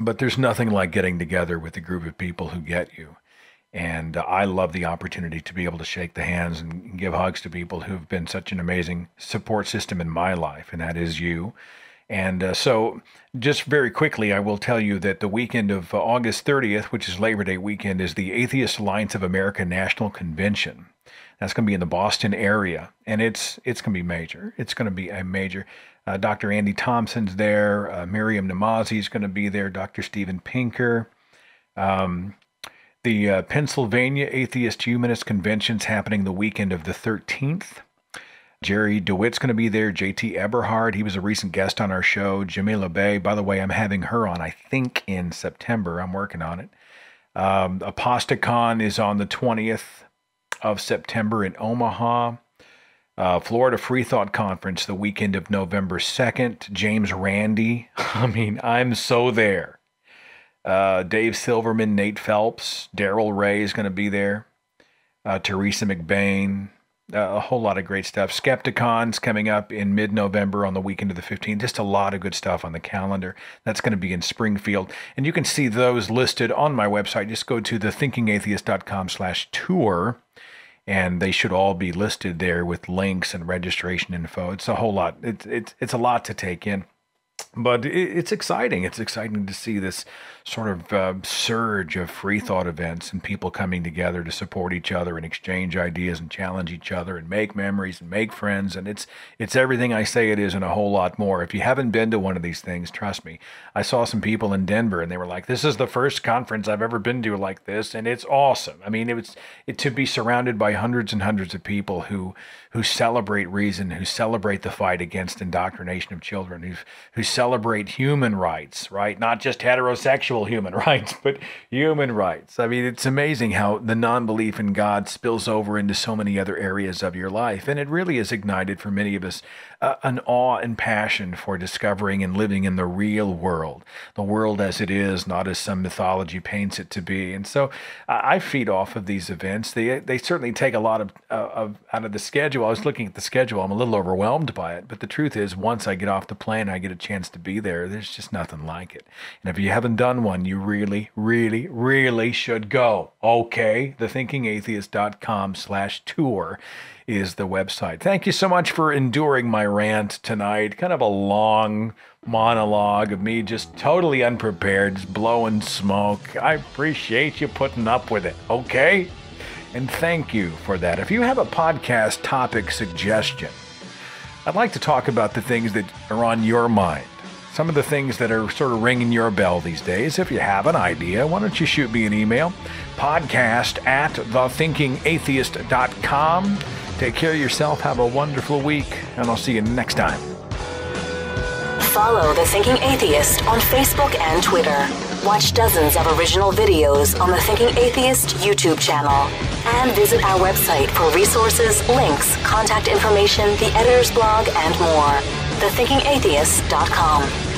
but there's nothing like getting together with a group of people who get you and uh, I love the opportunity to be able to shake the hands and give hugs to people who've been such an amazing support system in my life, and that is you. And uh, so, just very quickly, I will tell you that the weekend of uh, August 30th, which is Labor Day weekend, is the Atheist Alliance of America National Convention. That's going to be in the Boston area, and it's it's going to be major. It's going to be a major. Uh, Dr. Andy Thomson's there. Uh, Maryam Namazie is going to be there. Dr. Steven Pinker. Um, the uh, Pennsylvania Atheist Humanist Convention's happening the weekend of the 13th. Jerry DeWitt's going to be there. JT Eberhard, he was a recent guest on our show. Jamila Bey, by the way, I'm having her on, I think, in September. I'm working on it. Um, Apostacon is on the 20th of September in Omaha. Uh, Florida Free Thought Conference the weekend of November 2nd. James Randi. I mean, I'm so there. Uh, Dave Silverman, Nate Phelps, Darrel Ray is going to be there. Uh, Teresa MacBain, uh, a whole lot of great stuff. Skepticon's coming up in mid November on the weekend of the 15th. Just a lot of good stuff on the calendar. That's going to be in Springfield. And you can see those listed on my website. Just go to thethinkingatheist.com slash tour. And they should all be listed there with links and registration info. It's a whole lot. It's, it's, it's a lot to take in but it's exciting. It's exciting to see this sort of uh, surge of free thought events and people coming together to support each other and exchange ideas and challenge each other and make memories and make friends. And it's it's everything I say it is and a whole lot more. If you haven't been to one of these things, trust me. I saw some people in Denver and they were like, "This is the first conference I've ever been to like this, and it's awesome." I mean, it was it, to be surrounded by hundreds and hundreds of people who who celebrate reason, who celebrate the fight against indoctrination of children, who who celebrate human rights, right? Not just heterosexual human rights, but human rights. I mean, it's amazing how the non belief in God spills over into so many other areas of your life. And it really has ignited for many of us uh, an awe and passion for discovering and living in the real world, the world as it is, not as some mythology paints it to be. And so uh, I feed off of these events. They, they certainly take a lot of, uh, of out of the schedule. I was looking at the schedule, I'm a little overwhelmed by it. But the truth is, once I get off the plane, I get a chance to be there. There's just nothing like it. And if you haven't done one, you really, really, really should go. Okay, thethinkingatheist.com slash tour is the website. Thank you so much for enduring my rant tonight. Kind of a long monologue of me just totally unprepared, just blowing smoke. I appreciate you putting up with it, okay? And thank you for that. If you have a podcast topic suggestion, I'd like to talk about the things that are on your mind. Some of the things that are sort of ringing your bell these days. If you have an idea, why don't you shoot me an email? Podcast at thethinkingatheist.com. Take care of yourself. Have a wonderful week, and I'll see you next time. Follow The Thinking Atheist on Facebook and Twitter. Watch dozens of original videos on the Thinking Atheist YouTube channel. And visit our website for resources, links, contact information, the editor's blog, and more. TheThinkingAtheist.com.